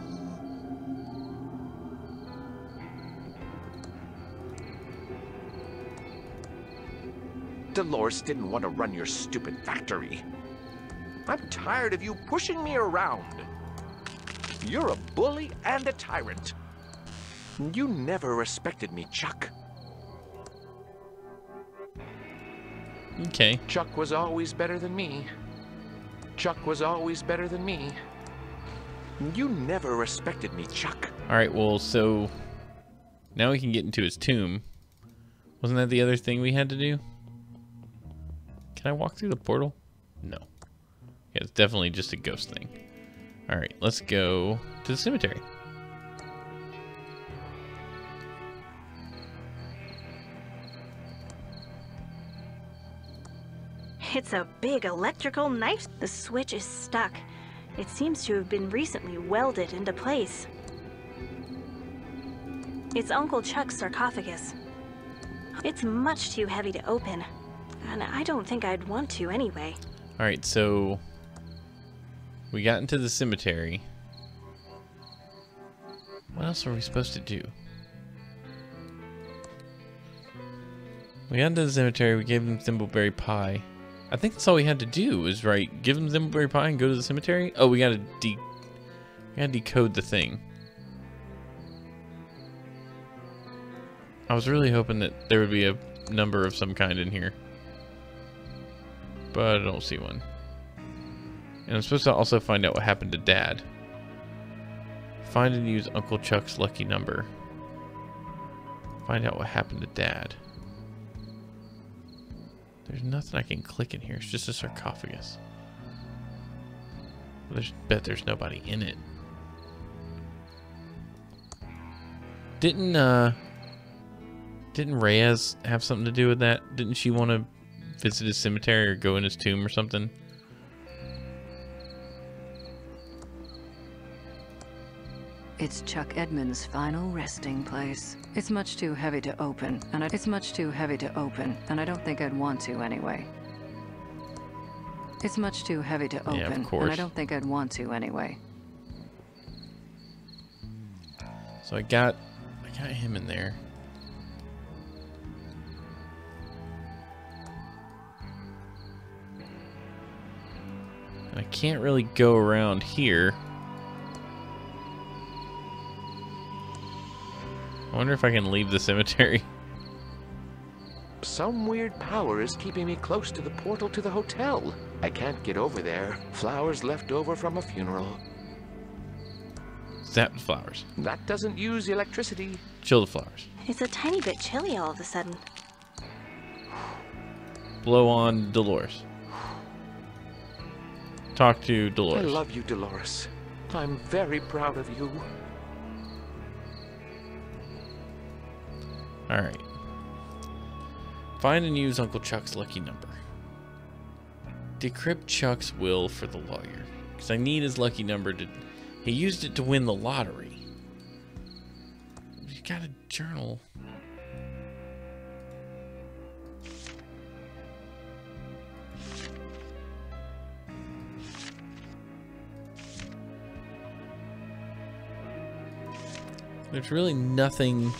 Delores didn't want to run your stupid factory. I'm tired of you pushing me around. You're a bully and a tyrant. You never respected me, Chuck. Okay. Chuck was always better than me. Chuck was always better than me. You never respected me, Chuck. All right, well, so now we can get into his tomb. Wasn't that the other thing we had to do? Can I walk through the portal? No. Yeah, it's definitely just a ghost thing. All right, let's go to the cemetery. It's a big electrical knife. The switch is stuck. It seems to have been recently welded into place. It's Uncle Chuck's sarcophagus. It's much too heavy to open, and I don't think I'd want to anyway. All right, so we got into the cemetery. What else are we supposed to do? We got into the cemetery. We gave them thimbleberry pie. I think that's all we had to do. Was right, give them thimbleberry pie and go to the cemetery. Oh, we gotta de, we gotta decode the thing. I was really hoping that there would be a number of some kind in here, but I don't see one. And I'm supposed to also find out what happened to Dad. Find and use Uncle Chuck's lucky number. Find out what happened to Dad. There's nothing I can click in here. It's just a sarcophagus. There's bet there's nobody in it. Didn't uh didn't Reyes have something to do with that? Didn't she want to visit his cemetery or go in his tomb or something. It's Chuck Edmund's final resting place. It's much too heavy to open, and I, it's much too heavy to open, and I don't think I'd want to anyway. It's much too heavy to open, yeah, and I don't think I'd want to anyway. So I got, I got him in there. I can't really go around here. I wonder if I can leave the cemetery. Some weird power is keeping me close to the portal to the hotel. I can't get over there. Flowers left over from a funeral. Zap the flowers. That doesn't use electricity. Chill the flowers. It's a tiny bit chilly all of a sudden. Blow on Delores. Talk to Delores. I love you, Delores. I'm very proud of you. Alright. Find and use Uncle Chuck's lucky number. Decrypt Chuck's will for the lawyer. Because I need his lucky number to... He used it to win the lottery. You got a journal. There's really nothing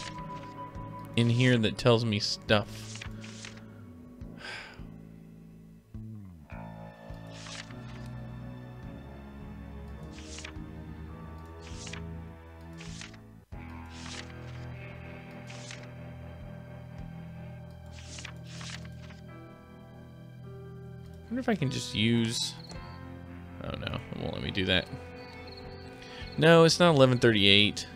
in here that tells me stuff. I wonder if I can just use... Oh no, it won't let me do that. No, it's not 1138.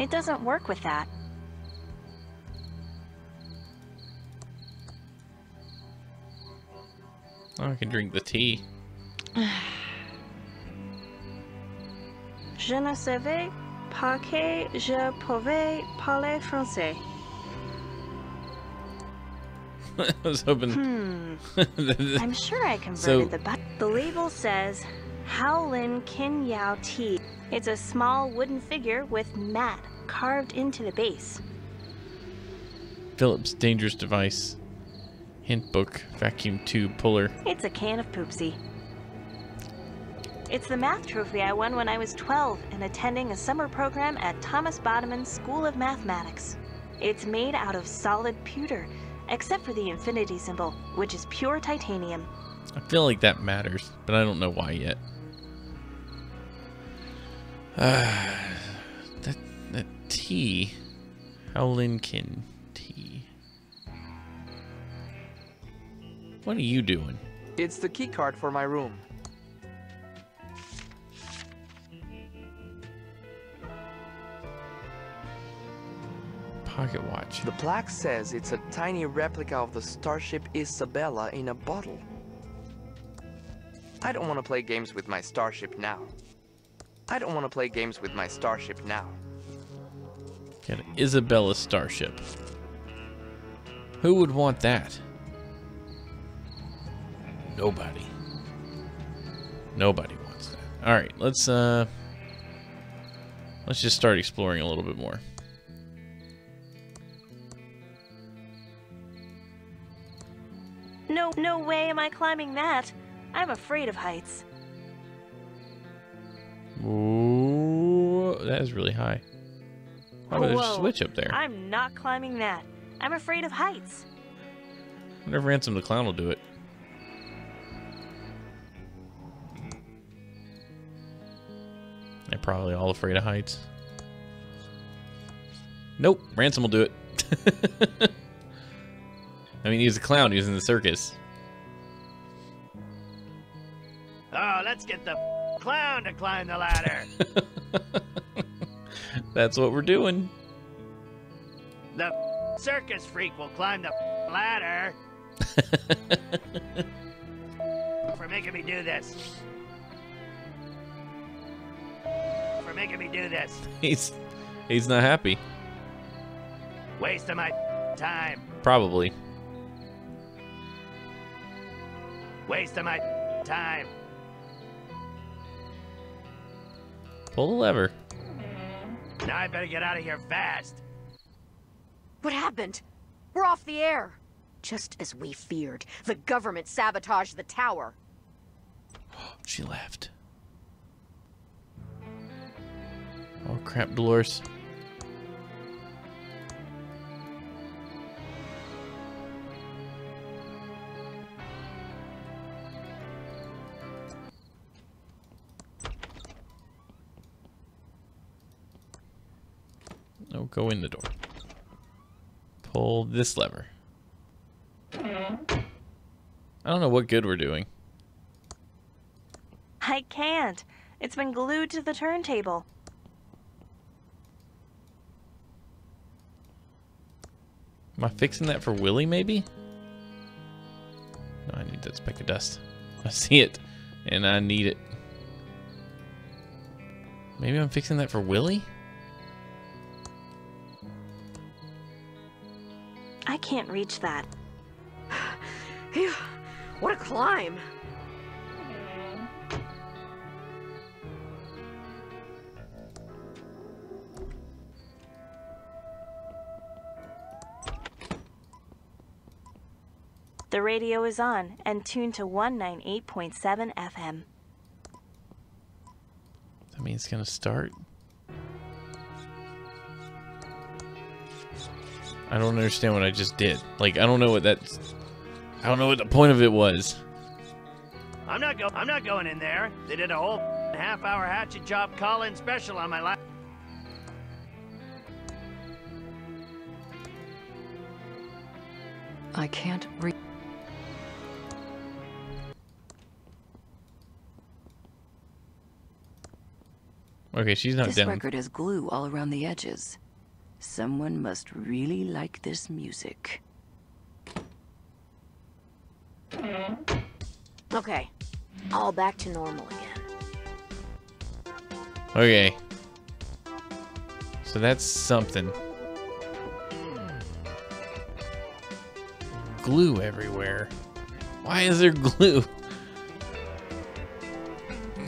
It doesn't work with that. Oh, I can drink the tea. Je ne savais pas que je pouvais parler français. I was hoping. Hmm. I'm sure I converted So- the The label says Howlin Kin Yao Ti. It's a small wooden figure with mat carved into the base. Phillips dangerous device. Hint book. Vacuum tube puller. It's a can of poopsie. It's the math trophy I won when I was 12 and attending a summer program at Thomas Bodeman School of Mathematics. It's made out of solid pewter, except for the infinity symbol, which is pure titanium. I feel like that matters, but I don't know why yet. Tea, Howlinkin tea. What are you doing? It's the key card for my room. Pocket watch. The plaque says it's a tiny replica of the starship Isabella in a bottle. I don't want to play games with my starship now. I don't want to play games with my starship now. Got an Isabella starship. Who would want that? Nobody. Nobody wants that. All right, let's uh let's just start exploring a little bit more. No, no way am I climbing that. I'm afraid of heights. Ooh, that is really high. Oh, there's a switch up there. I'm not climbing that. I'm afraid of heights. I wonder if Ransome the Clown will do it. They're probably all afraid of heights. Nope, Ransome will do it. I mean, he's a clown. He's in the circus. Oh, let's get the clown to climb the ladder. That's what we're doing. the circus freak will climb the ladder. For making me do this. For making me do this. He's he's not happy. Wasting my time. Probably. Wasting my time. Pull the lever. Now I better get out of here fast. What happened? We're off the air. Just as we feared, the government sabotaged the tower. she left. Oh crap, Delores. Go in the door. Pull this lever. I don't know what good we're doing. I can't. It's been glued to the turntable. Am I fixing that for Willie, maybe? No, I need that speck of dust. I see it, and I need it. Maybe I'm fixing that for Willie? Can't reach that. Phew, what a climb. The radio is on and tuned to 198.7 FM. That means it's gonna start. I don't understand what I just did. Like, I don't know what that. I don't know what the point of it was. I'm not go. I'm not going in there. They did a whole half-hour hatchet job call-in special on my life. I can't read. Okay, she's not this down. record has glue all around the edges. Someone must really like this music. Okay, all back to normal again. Okay. So that's something. Glue everywhere. Why is there glue?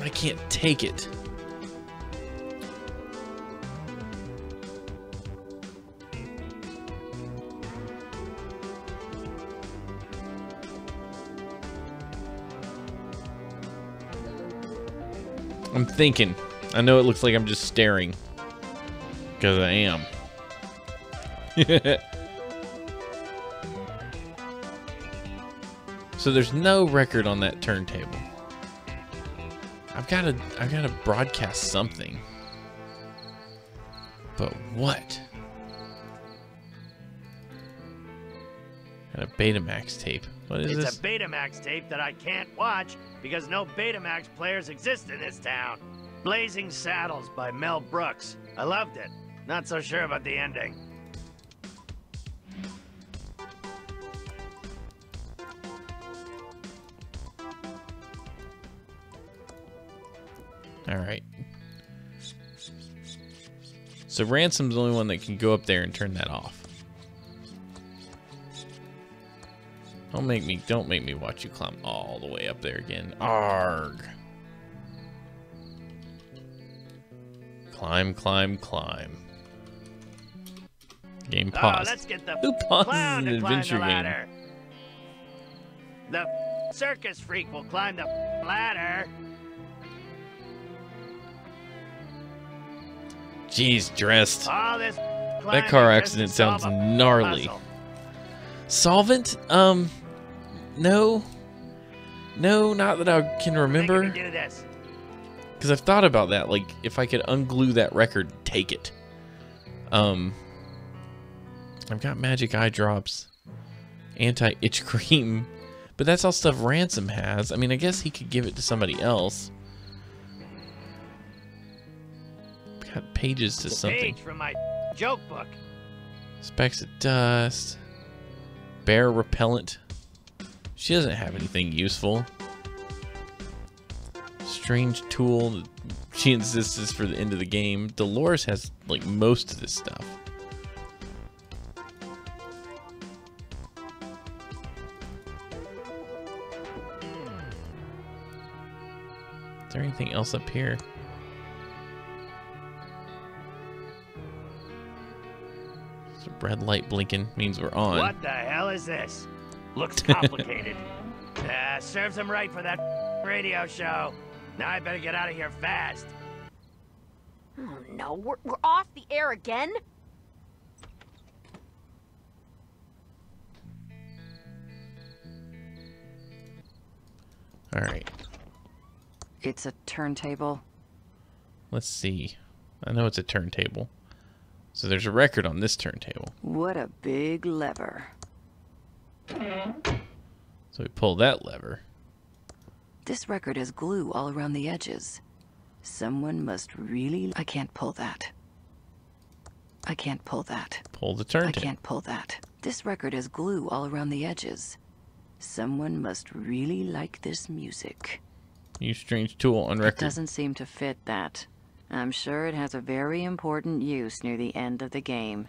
I can't take it. I'm thinking. I know it looks like I'm just staring. Because I am. so there's no record on that turntable. I've got to I've got to broadcast something. But what? Got a Betamax tape. What is it's this? a Betamax tape that I can't watch because no Betamax players exist in this town. Blazing Saddles by Mel Brooks. I loved it. Not so sure about the ending. All right. So Ransome's the only one that can go up there and turn that off. Don't make me don't make me watch you climb all the way up there again. Arg. Climb, climb, climb. Game Oh, paused. let's get the Who pauses an adventure the game? The circus freak will climb the ladder. Jeez, dressed. That car accident sounds gnarly. Solvent? Um, no. No, not that I can remember. Because I've thought about that. Like, if I could unglue that record, take it. Um, I've got magic eye drops, anti itch cream, but that's all stuff Ransome has. I mean, I guess he could give it to somebody else. Got pages to The something. page from my joke book. Specks of dust. Bear repellent. She doesn't have anything useful. Strange tool. She insists is for the end of the game. Delores has like most of this stuff. Is there anything else up here? There's a red light blinking means we're on. What the hell is this? Looks complicated. uh, serves him right for that radio show. Now I better get out of here fast. Oh no, we're, we're off the air again? All right. It's a turntable. Let's see. I know it's a turntable. So there's a record on this turntable. What a big lever. So we pull that lever. This record has glue all around the edges. Someone must really... I can't pull that. I can't pull that. Pull the turntable. I can't pull that. This record has glue all around the edges. Someone must really like this music. Use strange tool on record. It doesn't seem to fit that. I'm sure it has a very important use near the end of the game.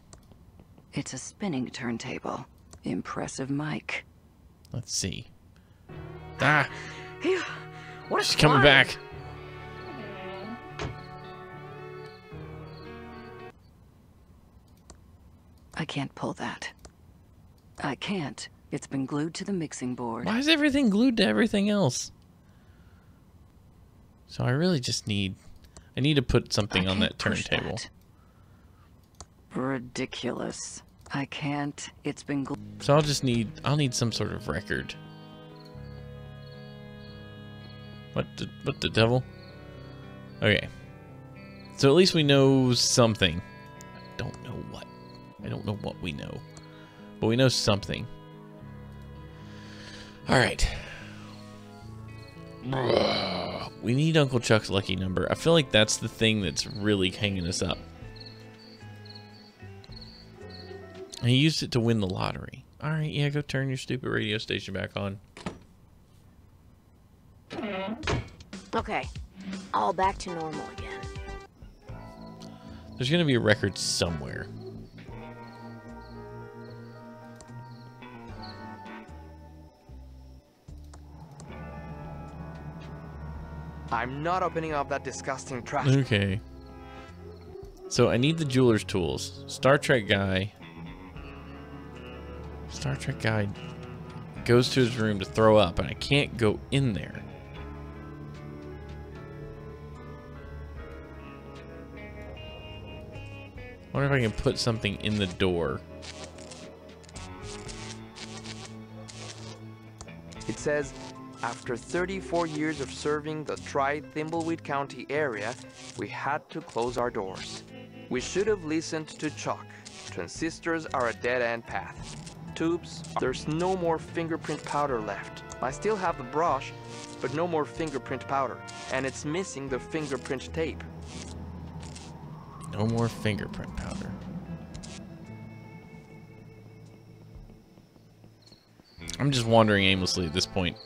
It's a spinning turntable. Impressive mic. Let's see. Ah, what she's coming climb. back. I can't pull that. I can't. It's been glued to the mixing board. Why is everything glued to everything else? So I really just need, I need to put something on that turntable. Ridiculous. I can't. It's been. So I'll just need, I'll need some sort of record. What the, what the devil? Okay. So at least we know something. I don't know what. I don't know what we know. But we know something. Alright. We need Uncle Chuck's lucky number. I feel like that's the thing that's really hanging us up. He used it to win the lottery. Alright, yeah, go turn your stupid radio station back on. Okay, all back to normal again. There's gonna be a record somewhere. I'm not opening up that disgusting trash. Okay. So I need the jeweler's tools. Star Trek guy. Star Trek guy goes to his room to throw up, and I can't go in there. wonder if I can put something in the door. It says, after 34 years of serving the Tri-Thimbleweed County area, we had to close our doors. We should have listened to Chuck. Transistors are a dead-end path. Tubes, there's no more fingerprint powder left. I still have the brush, but no more fingerprint powder. And it's missing the fingerprint tape. No more fingerprint powder. I'm just wandering aimlessly at this point.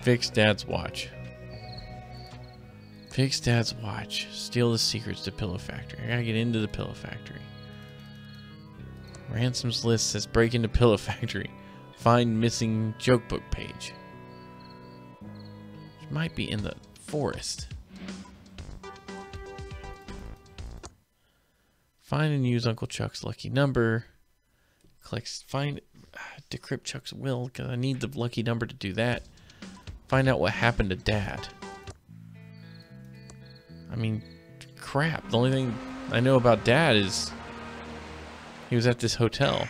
Fix Dad's watch. Fix Dad's watch. Steal the secrets to Pillow Factory. I gotta get into the Pillow Factory. Ransome's list says break into Pillow Factory. Find missing joke book page. It might be in the forest. Find and use Uncle Chuck's lucky number. Click find ah, decrypt Chuck's will because I need the lucky number to do that. Find out what happened to Dad. I mean, crap. The only thing I know about Dad is he was at this hotel.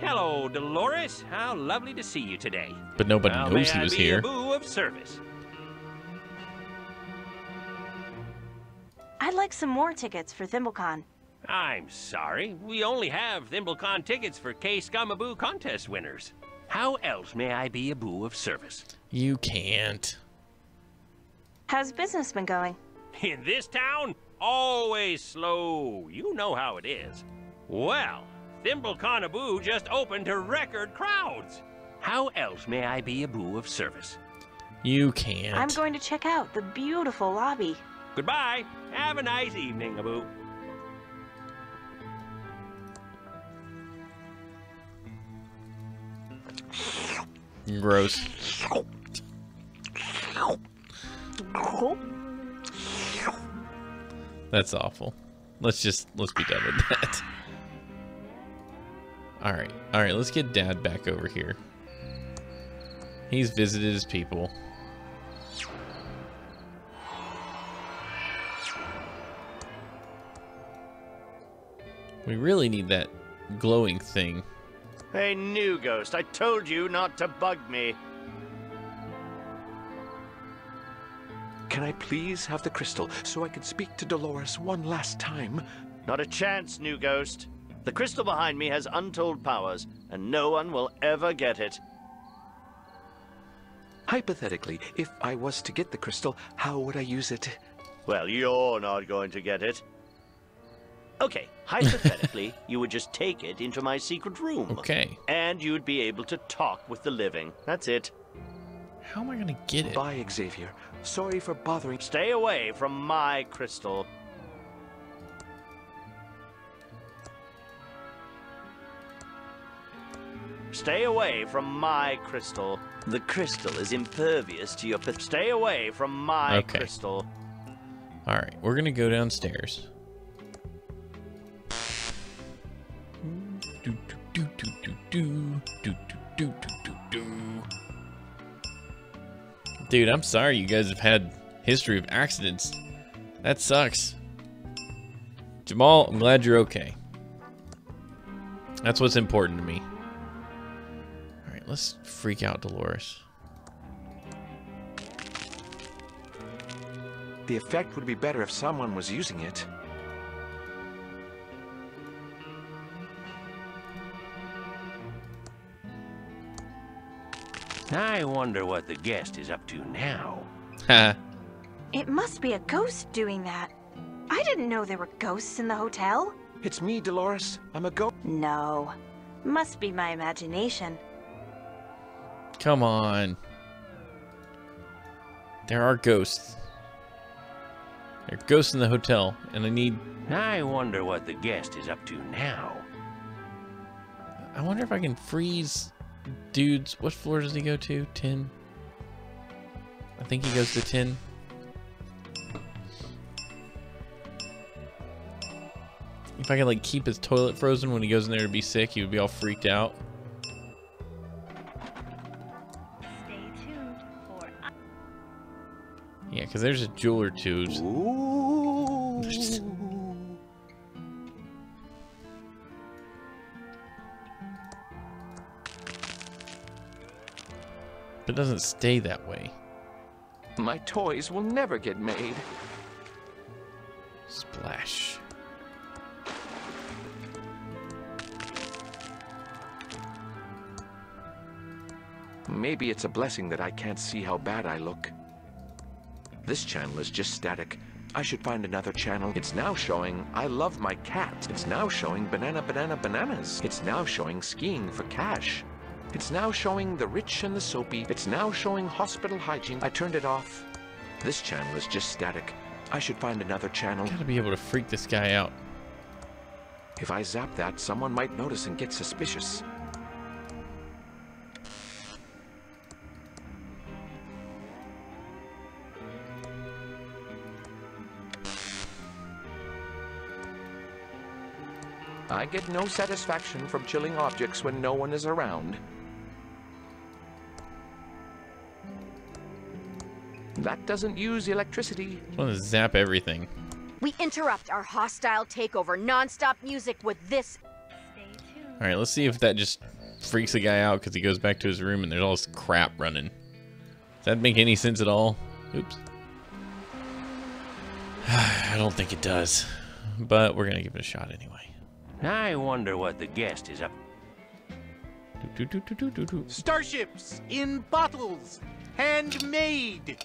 Hello, Delores. How lovely to see you today. But nobody How knows may he I was be here. A boo of service. I'd like some more tickets for ThimbleCon. I'm sorry. We only have ThimbleCon tickets for K Scumaboo contest winners. How else may I be a boo of service? You can't. How's business been going? In this town, always slow. You know how it is. Well, Thimble Conaboo just opened to record crowds. How else may I be a boo of service? You can't. I'm going to check out the beautiful lobby. Goodbye. Have a nice evening, Aboo. Gross. That's awful. Let's just let's be done with that. All right, all right. Let's get Dad back over here. He's visited his people. We really need that glowing thing. Hey, new ghost, I told you not to bug me. Can I please have the crystal so I can speak to Delores one last time? Not a chance, new ghost. The crystal behind me has untold powers, and no one will ever get it. Hypothetically, if I was to get the crystal, how would I use it? Well, you're not going to get it. Okay, hypothetically, you would just take it into my secret room. Okay. And you'd be able to talk with the living. That's it. How am I gonna get it? Bye, Xavier. Sorry for bothering. Stay away from my crystal. Stay away from my crystal. The crystal is impervious to your... Stay away from my Okay. crystal. All right, we're gonna go downstairs. Do, do, do, do, do, do, do, do, do, do. Dude, I'm sorry you guys have had history of accidents. That sucks. Jamal, I'm glad you're okay. That's what's important to me. All right, let's freak out Delores. The effect would be better if someone was using it. I wonder what the guest is up to now. Ha. It must be a ghost doing that. I didn't know there were ghosts in the hotel. It's me, Delores. I'm a ghost. No. Must be my imagination. Come on. There are ghosts. There are ghosts in the hotel, and I need. I wonder what the guest is up to now. I wonder if I can freeze dudes. What floor does he go to? 10? I think he goes to 10. If I can like keep his toilet frozen when he goes in there to be sick, he would be all freaked out. Yeah, because there's a jewel or two. It doesn't stay that way. My toys will never get made. Splash. Maybe it's a blessing that I can't see how bad I look. This channel is just static. I should find another channel. It's now showing I love my cat. It's now showing banana banana bananas. It's now showing skiing for cash. It's now showing the rich and the soapy. It's now showing hospital hygiene. I turned it off. This channel is just static. I should find another channel. Gotta be able to freak this guy out. If I zap that, someone might notice and get suspicious. I get no satisfaction from chilling objects when no one is around. That doesn't use electricity. I want to zap everything. We interrupt our hostile takeover non-stop music with this. All right, let's see if that just freaks the guy out because he goes back to his room and there's all this crap running. Does that make any sense at all? Oops. I don't think it does, but we're gonna give it a shot anyway. I wonder what the guest is up. Do, do, do. Starships in bottles, handmade.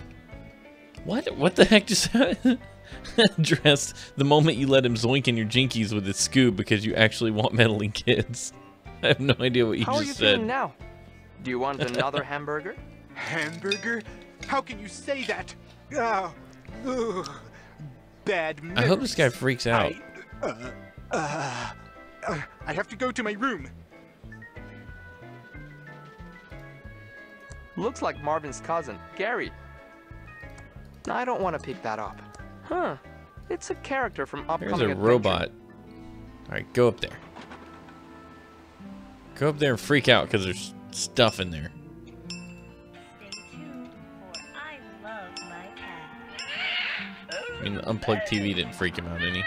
What? What the heck just addressed the moment you let him zoink in your jinkies with his scoop because you actually want meddling kids? I have no idea what you How are just you said. feeling now? Do you want another hamburger? Hamburger? How can you say that? Oh, ugh, bad I hope this guy freaks out. I, uh, uh, uh, I have to go to my room. Looks like Marvin's cousin, Gary. I don't want to pick that up. Huh. It's a character from upcoming There's a adventure. robot. Alright, go up there. Go up there and freak out because there's stuff in there. I mean, the unplugged TV didn't freak him out any.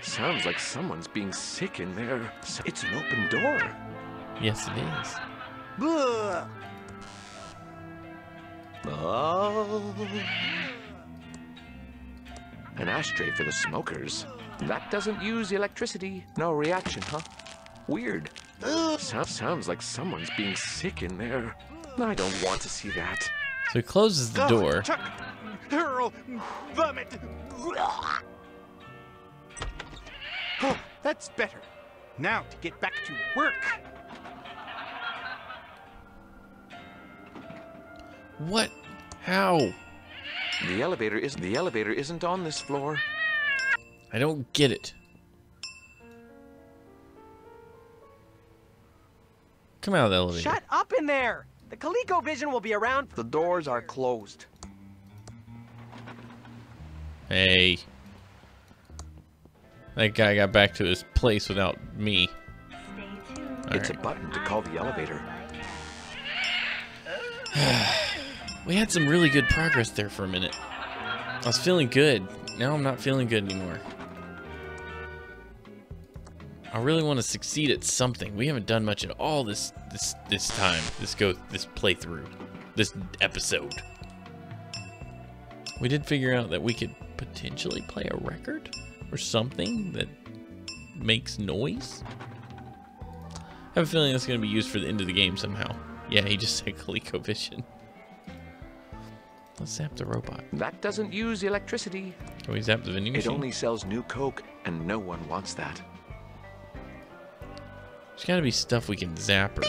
Sounds like someone's being sick in there. It's an open door. Yes, it is. Blah. Oh. An ashtray for the smokers. That doesn't use electricity. No reaction, huh? Weird. So- sounds like someone's being sick in there. I don't want to see that. So he closes the door. Chuck! Earl! Vomit! Oh, that's better. Now to get back to work. What? How? The elevator is the elevator isn't on this floor. I don't get it. Come out of the elevator. Shut up in there! The ColecoVision will be around. The doors are closed. Hey. That guy got back to his place without me. It's a button to call the elevator. We had some really good progress there for a minute. I was feeling good. Now I'm not feeling good anymore. I really want to succeed at something. We haven't done much at all this this this time. This go this playthrough. This episode. We did figure out that we could potentially play a record or something that makes noise. I have a feeling that's going to be used for the end of the game somehow. Yeah, he just said ColecoVision. Let's zap the robot. That doesn't use electricity. Oh, can we zap the vending machine? It only sells new Coke, and no one wants that. There's got to be stuff we can zap her.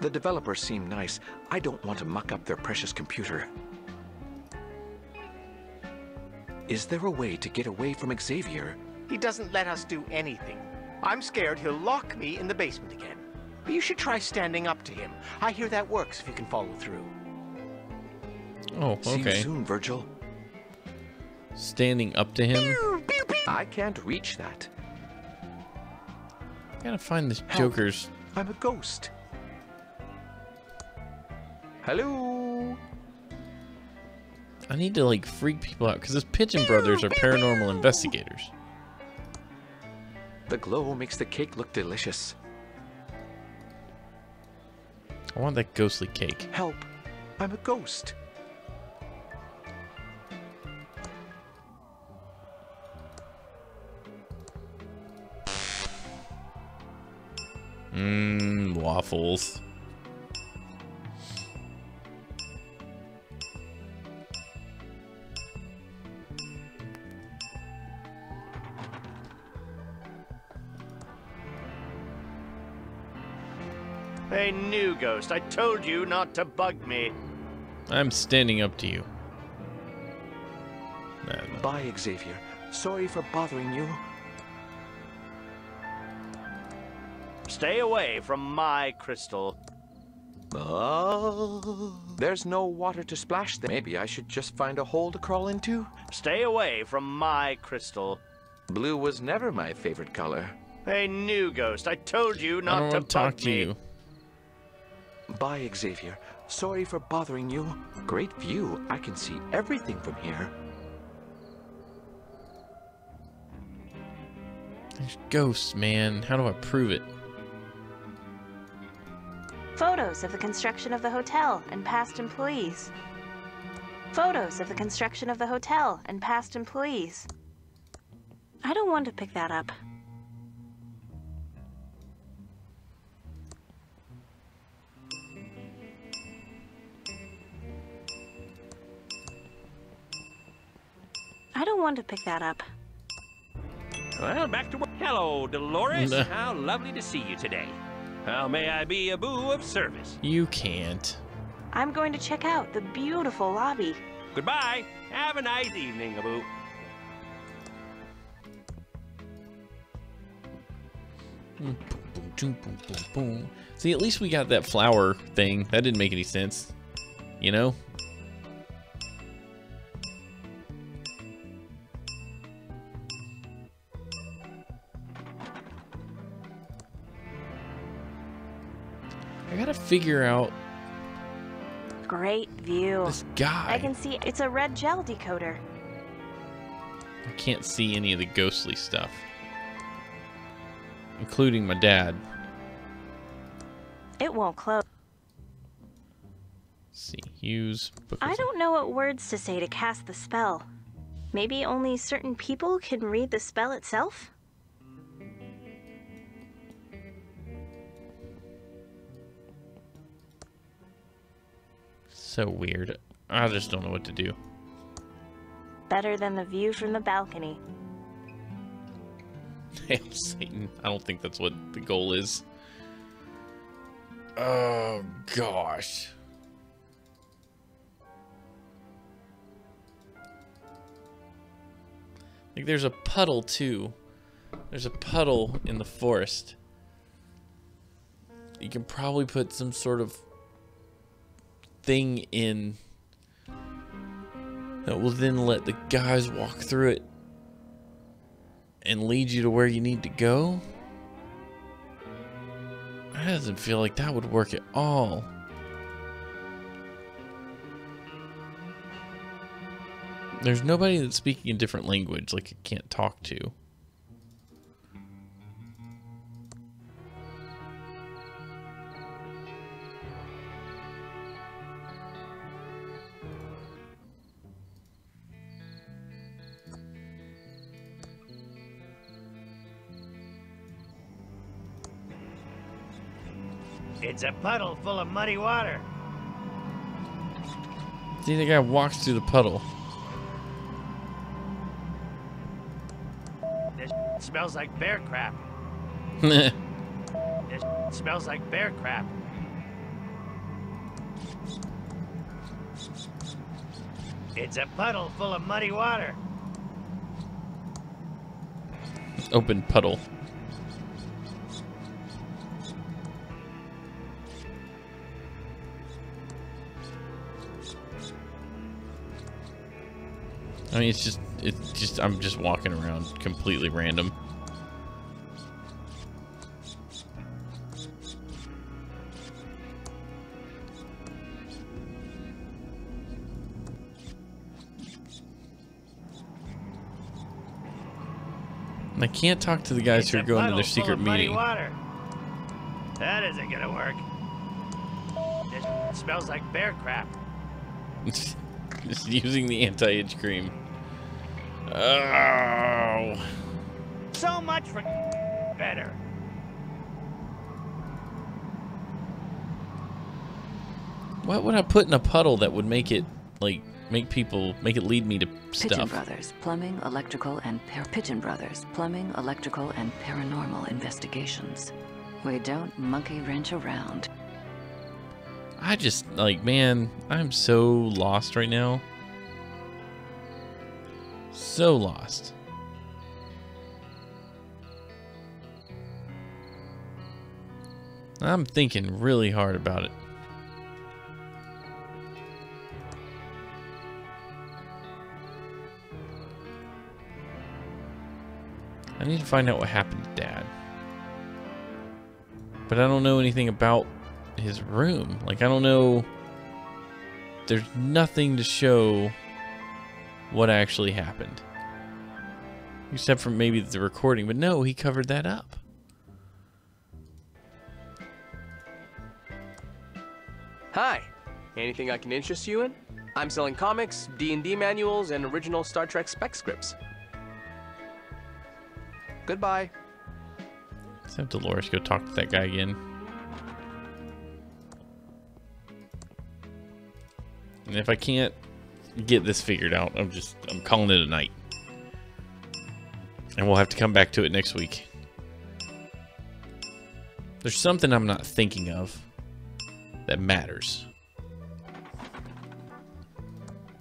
The developers seem nice. I don't want to muck up their precious computer. Is there a way to get away from Xavier? He doesn't let us do anything. I'm scared he'll lock me in the basement again. But you should try standing up to him. I hear that works if you can follow through. Oh, See you okay. soon, Virgil. Standing up to him. I can't reach that. I Gotta find this Help. Joker's. I'm a ghost. Hello? I need to like freak people out because his Pigeon Brothers are paranormal investigators. The glow makes the cake look delicious. I want that ghostly cake. Help! I'm a ghost. Mmm, waffles. Hey, new ghost, I told you not to bug me. I'm standing up to you. Nah, no. Bye, Xavier. Sorry for bothering you. Stay away from my crystal. Oh. There's no water to splash there. Maybe I should just find a hole to crawl into? Stay away from my crystal. Blue was never my favorite color. Hey, new ghost, I told you I not don't to talk to me. you. Bye, Xavier. Sorry for bothering you. Great view. I can see everything from here. There's ghosts, man. How do I prove it? Photos of the construction of the hotel and past employees. Photos of the construction of the hotel and past employees. I don't want to pick that up. I don't want to pick that up. Well, back to work. Hello, Delores. How lovely to see you today. How may I be a boo of service? You can't. I'm going to check out the beautiful lobby. Goodbye. Have a nice evening, Abu. Hmm, boom. See, at least we got that flower thing. That didn't make any sense. You know? Figure out Great view. this guy. I can see it's a red gel decoder. I can't see any of the ghostly stuff, including my dad. It won't close. Let's see, use. I don't know what words to say to cast the spell. Maybe only certain people can read the spell itself? So weird. I just don't know what to do. Better than the view from the balcony. Hail Satan. I don't think that's what the goal is. Oh gosh. Like there's a puddle too. There's a puddle in the forest. You can probably put some sort of thing in that will then let the guys walk through it and lead you to where you need to go? That doesn't feel like that would work at all. There's nobody that's speaking a different language like I can't talk to. It's a puddle full of muddy water. See, the guy walks through the puddle. This smells like bear crap. This smells like bear crap. It's a puddle full of muddy water. Open puddle. I mean, it's just, it's just, I'm just walking around completely random. And I can't talk to the guys It's who are going to their secret meeting. Water. That isn't gonna work. This smells like bear crap. just using the anti-itch cream. Oh. So much for better. What would I put in a puddle that would make it like make people make it lead me to stuff? Pigeon stuff? Brothers, plumbing, electrical, and par- Pigeon Brothers, plumbing, electrical, and paranormal investigations. We don't monkey wrench around. I just like man, I'm so lost right now. So lost. I'm thinking really hard about it. I need to find out what happened to Dad. But I don't know anything about his room. Like, I don't know. There's nothing to show what actually happened. Except for maybe the recording. But no, he covered that up. Hi. Anything I can interest you in? I'm selling comics, D&D manuals, and original Star Trek spec scripts. Goodbye. Let's have Delores go talk to that guy again. And if I can't get this figured out, I'm just I'm calling it a night. And we'll have to come back to it next week. There's something I'm not thinking of that matters.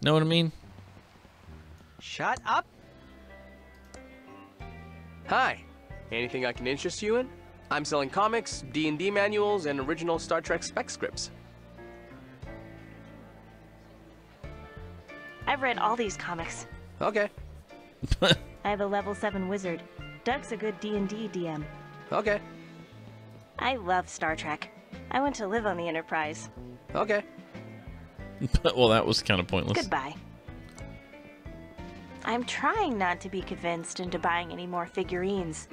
Know what I mean? Shut up. Hi. Anything I can interest you in? I'm selling comics, D&D manuals, and original Star Trek spec scripts. I've read all these comics. Okay. I have a level 7 wizard. Doug's a good D&D DM. Okay. I love Star Trek. I want to live on the Enterprise. Okay. well, that was kind of pointless. Goodbye. I'm trying not to be convinced into buying any more figurines.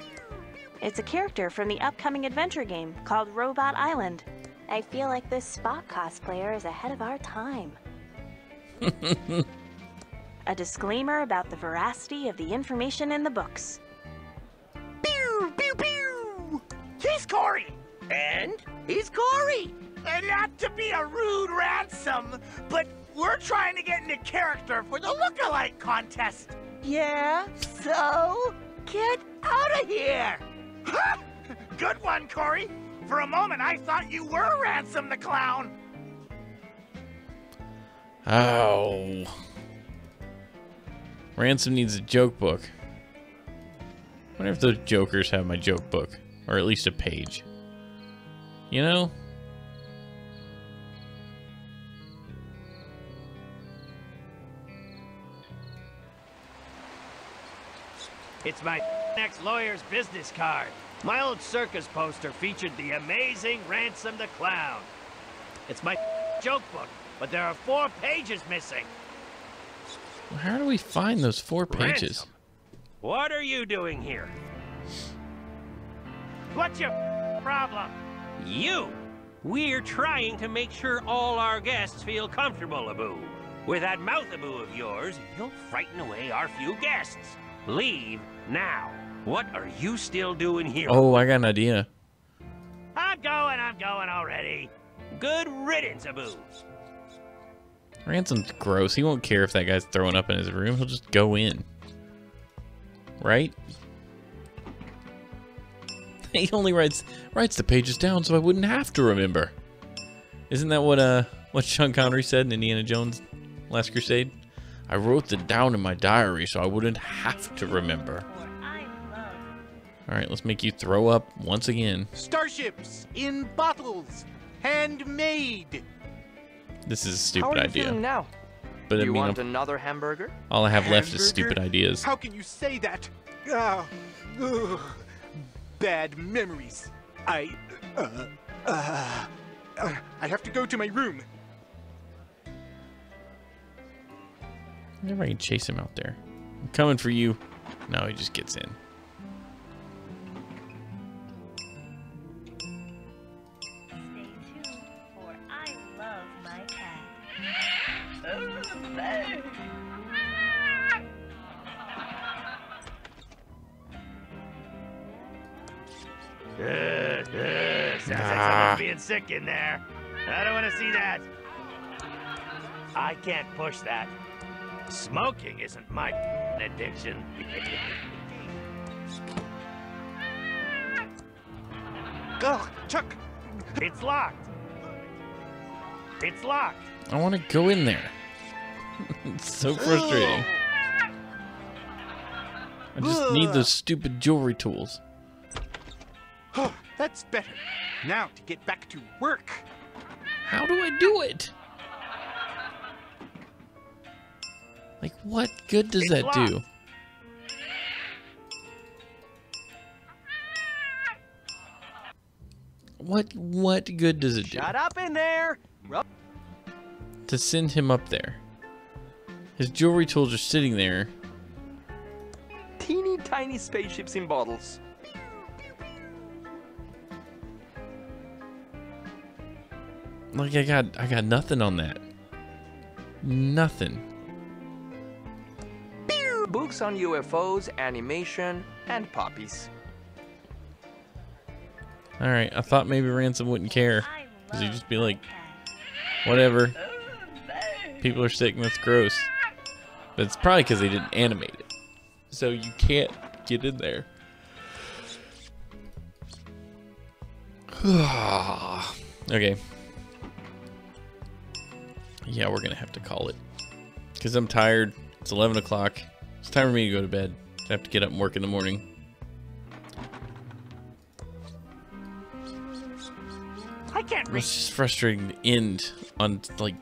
It's a character from the upcoming adventure game called Robot Island. I feel like this Spock cosplayer is ahead of our time. a disclaimer about the veracity of the information in the books. Pew, pew, pew! He's Corey! And he's Corey! And not to be a rude Ransome, but we're trying to get into character for the look-alike contest. Yeah? So? Get out of here! Good one, Corey! For a moment, I thought you were Ransome the Clown! Ow. Ransome needs a joke book. I wonder if those jokers have my joke book. Or at least a page. You know? It's my next lawyer's business card. My old circus poster featured the amazing Ransome the Clown. It's my joke book, but there are four pages missing. How do we find those four pages? Ransome, what are you doing here? What's your problem? You! We're trying to make sure all our guests feel comfortable, Abu. With that mouth Abu of yours, you'll frighten away our few guests. Leave now. What are you still doing here? Oh, I got an idea. I'm going, I'm going already. Good riddance, Abu. Ransome's gross. He won't care if that guy's throwing up in his room. He'll just go in. Right? he only writes writes the pages down so I wouldn't have to remember. Isn't that what uh what Sean Connery said in Indiana Jones Last Crusade? I wrote it down in my diary so I wouldn't have to remember. Alright, let's make you throw up once again. Starships in bottles, handmade. This is a stupid How are you idea. feeling now? But I you mean, want I'm- another hamburger? all I have left is stupid ideas. How can you say that? Ah, ugh, bad memories. I, uh, uh, uh, I have to go to my room. I wonder if I can chase him out there. I'm coming for you. No, he just gets in. Sick in there. I don't want to see that. I can't push that. Smoking isn't my addiction. Ugh, Chuck. It's locked. It's locked. I want to go in there. it's so frustrating. I just need those stupid jewelry tools. Oh, that's better. Now to get back to work. How do I do it? Like, what good does It's that do? What what good does it do Shut up in there! Rub to send him up there? His jewelry tools are sitting there. teeny tiny spaceships in bottles. Like I got I got nothing on that. Nothing. Books on UFOs, animation, and poppies. All right, I thought maybe Ransome wouldn't care. Cuz he'd just be like whatever. People are sick and that's gross. But it's probably cuz they didn't animate it. So you can't get in there. okay. Yeah, we're gonna have to call it. Cause I'm tired. It's 11 o'clock. It's time for me to go to bed. I have to get up and work in the morning. I can't reach. It's just frustrating to end on like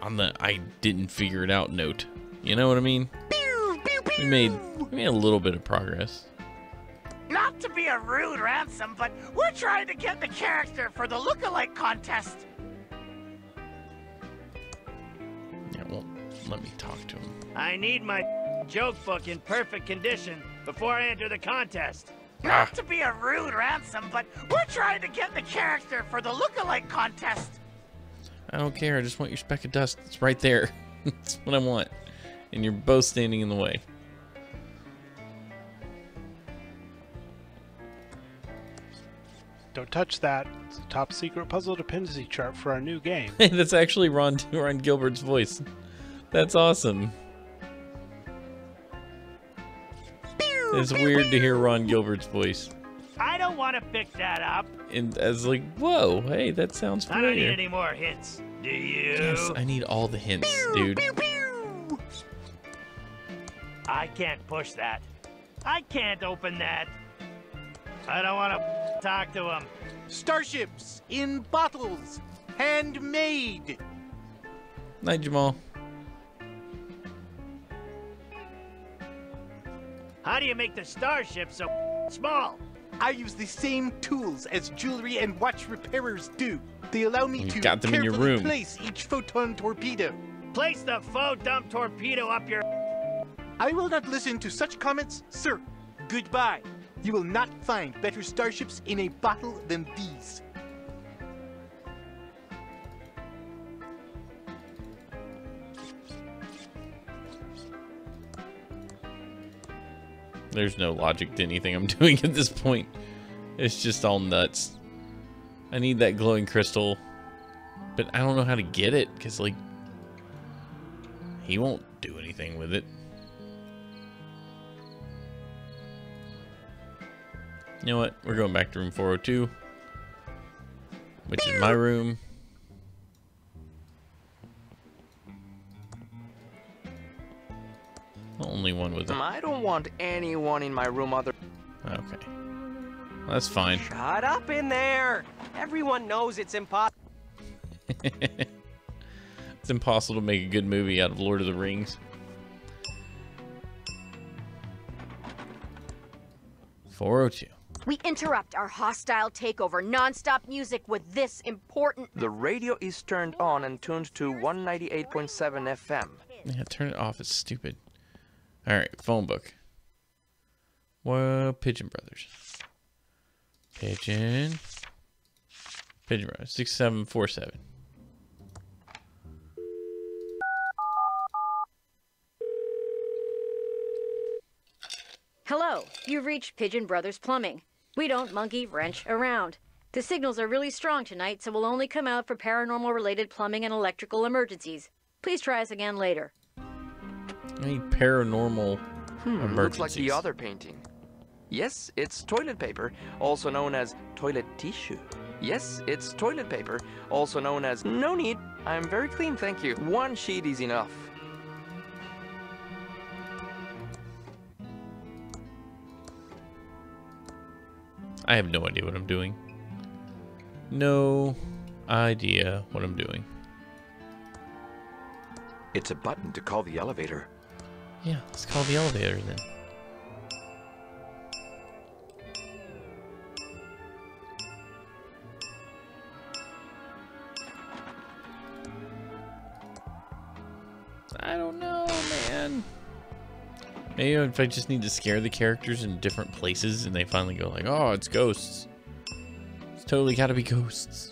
on the I didn't figure it out note. You know what I mean? We made we made a little bit of progress. Not Not to be a rude Ransome, but we're trying to get the character for the look-alike contest. Let me talk to him. I need my joke book in perfect condition before I enter the contest. Ah. Not to be a rude Ransome, but we're trying to get the character for the look-alike contest. I don't care. I just want your speck of dust. It's right there. That's what I want. And you're both standing in the way. Don't touch that. It's a top secret puzzle dependency chart for our new game. That's actually Ron, Ron Gilbert's voice. That's awesome. It's weird to hear Ron Gilbert's voice. I don't want to pick that up. And I was like, whoa, hey, that sounds familiar. I don't need any more hints. Do you? Yes, I need all the hints, dude. I can't push that. I can't open that. I don't want to talk to him. Starships in bottles, handmade. Night, Jamal. How do you make the starship so small? I use the same tools as jewelry and watch repairers do. They allow me You've to got them in your carefully room. place each photon torpedo. Place the faux dump torpedo up your. I will not listen to such comments, sir. Goodbye. You will not find better starships in a bottle than these. There's no logic to anything I'm doing at this point. It's just all nuts. I need that glowing crystal, but I don't know how to get it because, like, he won't do anything with it. You know what? We're going back to room 402, which is my room. The only one with um, a I don't want anyone in my room other. Okay. That's fine. Shut up in there! Everyone knows it's impossible. it's impossible to make a good movie out of Lord of the Rings. Four oh two. We interrupt our hostile takeover non-stop music with this important... The radio is turned on and tuned to 198.7 FM. Yeah, turn it off. It's stupid. All right, phone book. Well, Pigeon Brothers. Pigeon. Pigeon Brothers. Six seven four seven. Hello, you've reached Pigeon Brothers Plumbing. We don't monkey wrench around. The signals are really strong tonight, so we'll only come out for paranormal related plumbing and electrical emergencies. Please try us again later. Any paranormal Hmm, emergencies? looks like the other painting. Yes, it's toilet paper, also known as toilet tissue. Yes, it's toilet paper, also known as no need. I'm very clean, thank you. One sheet is enough. I have no idea what I'm doing. No idea what I'm doing. It's a button to call the elevator. Yeah, let's call the elevator then. I don't know, man. Maybe if I just need to scare the characters in different places and they finally go like, oh, it's ghosts. It's totally gotta be ghosts.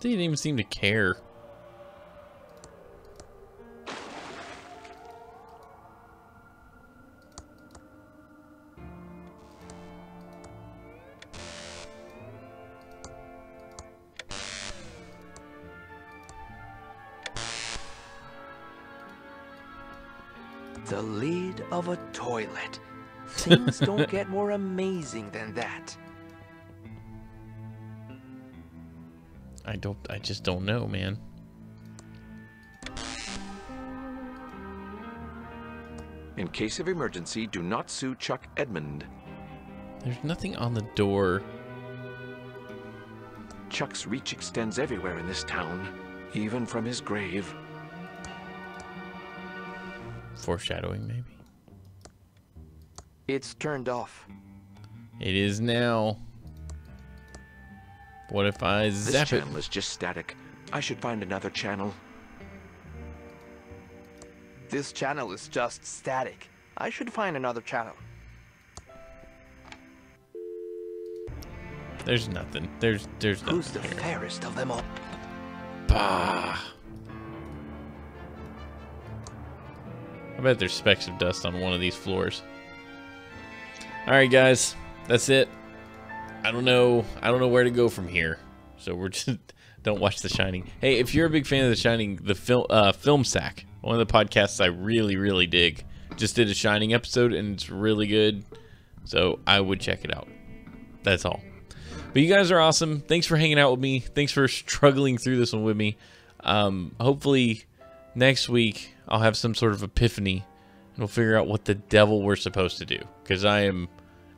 They didn't even seem to care. The lid of a toilet. Things don't get more amazing than that. I don't. I just don't know, man. In case of emergency, do not sue Chuck Edmund. There's nothing on the door Chuck's reach extends everywhere in this town, even from his grave. Foreshadowing, maybe. It's turned off. It is now. What if I This zap it? channel is just static. I should find another channel. This channel is just static. I should find another channel. There's nothing. There's there's nothing Who's the here. fairest of them all? Bah. I bet there's specks of dust on one of these floors. All right, guys, that's it. I don't know. I don't know where to go from here. So we're just don't watch The Shining. Hey, if you're a big fan of The Shining, the film uh, Film Sack, one of the podcasts I really really dig, just did a Shining episode and it's really good. So I would check it out. That's all. But you guys are awesome. Thanks for hanging out with me. Thanks for struggling through this one with me. Um, hopefully, next week I'll have some sort of epiphany and we'll figure out what the devil we're supposed to do. Because I am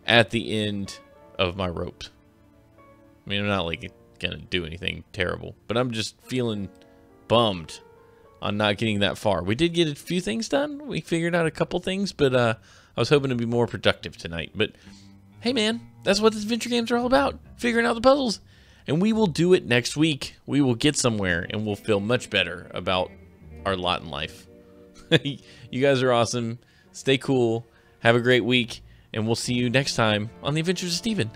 at the end of my ropes. I mean, I'm not like gonna do anything terrible, but I'm just feeling bummed on not getting that far. We did get a few things done. We figured out a couple things, but uh, I was hoping to be more productive tonight. But hey, man, that's what adventure games are all about figuring out the puzzles. And we will do it next week. We will get somewhere and we'll feel much better about our lot in life. you guys are awesome. Stay cool. Have a great week. And we'll see you next time on The Adventures of Steven.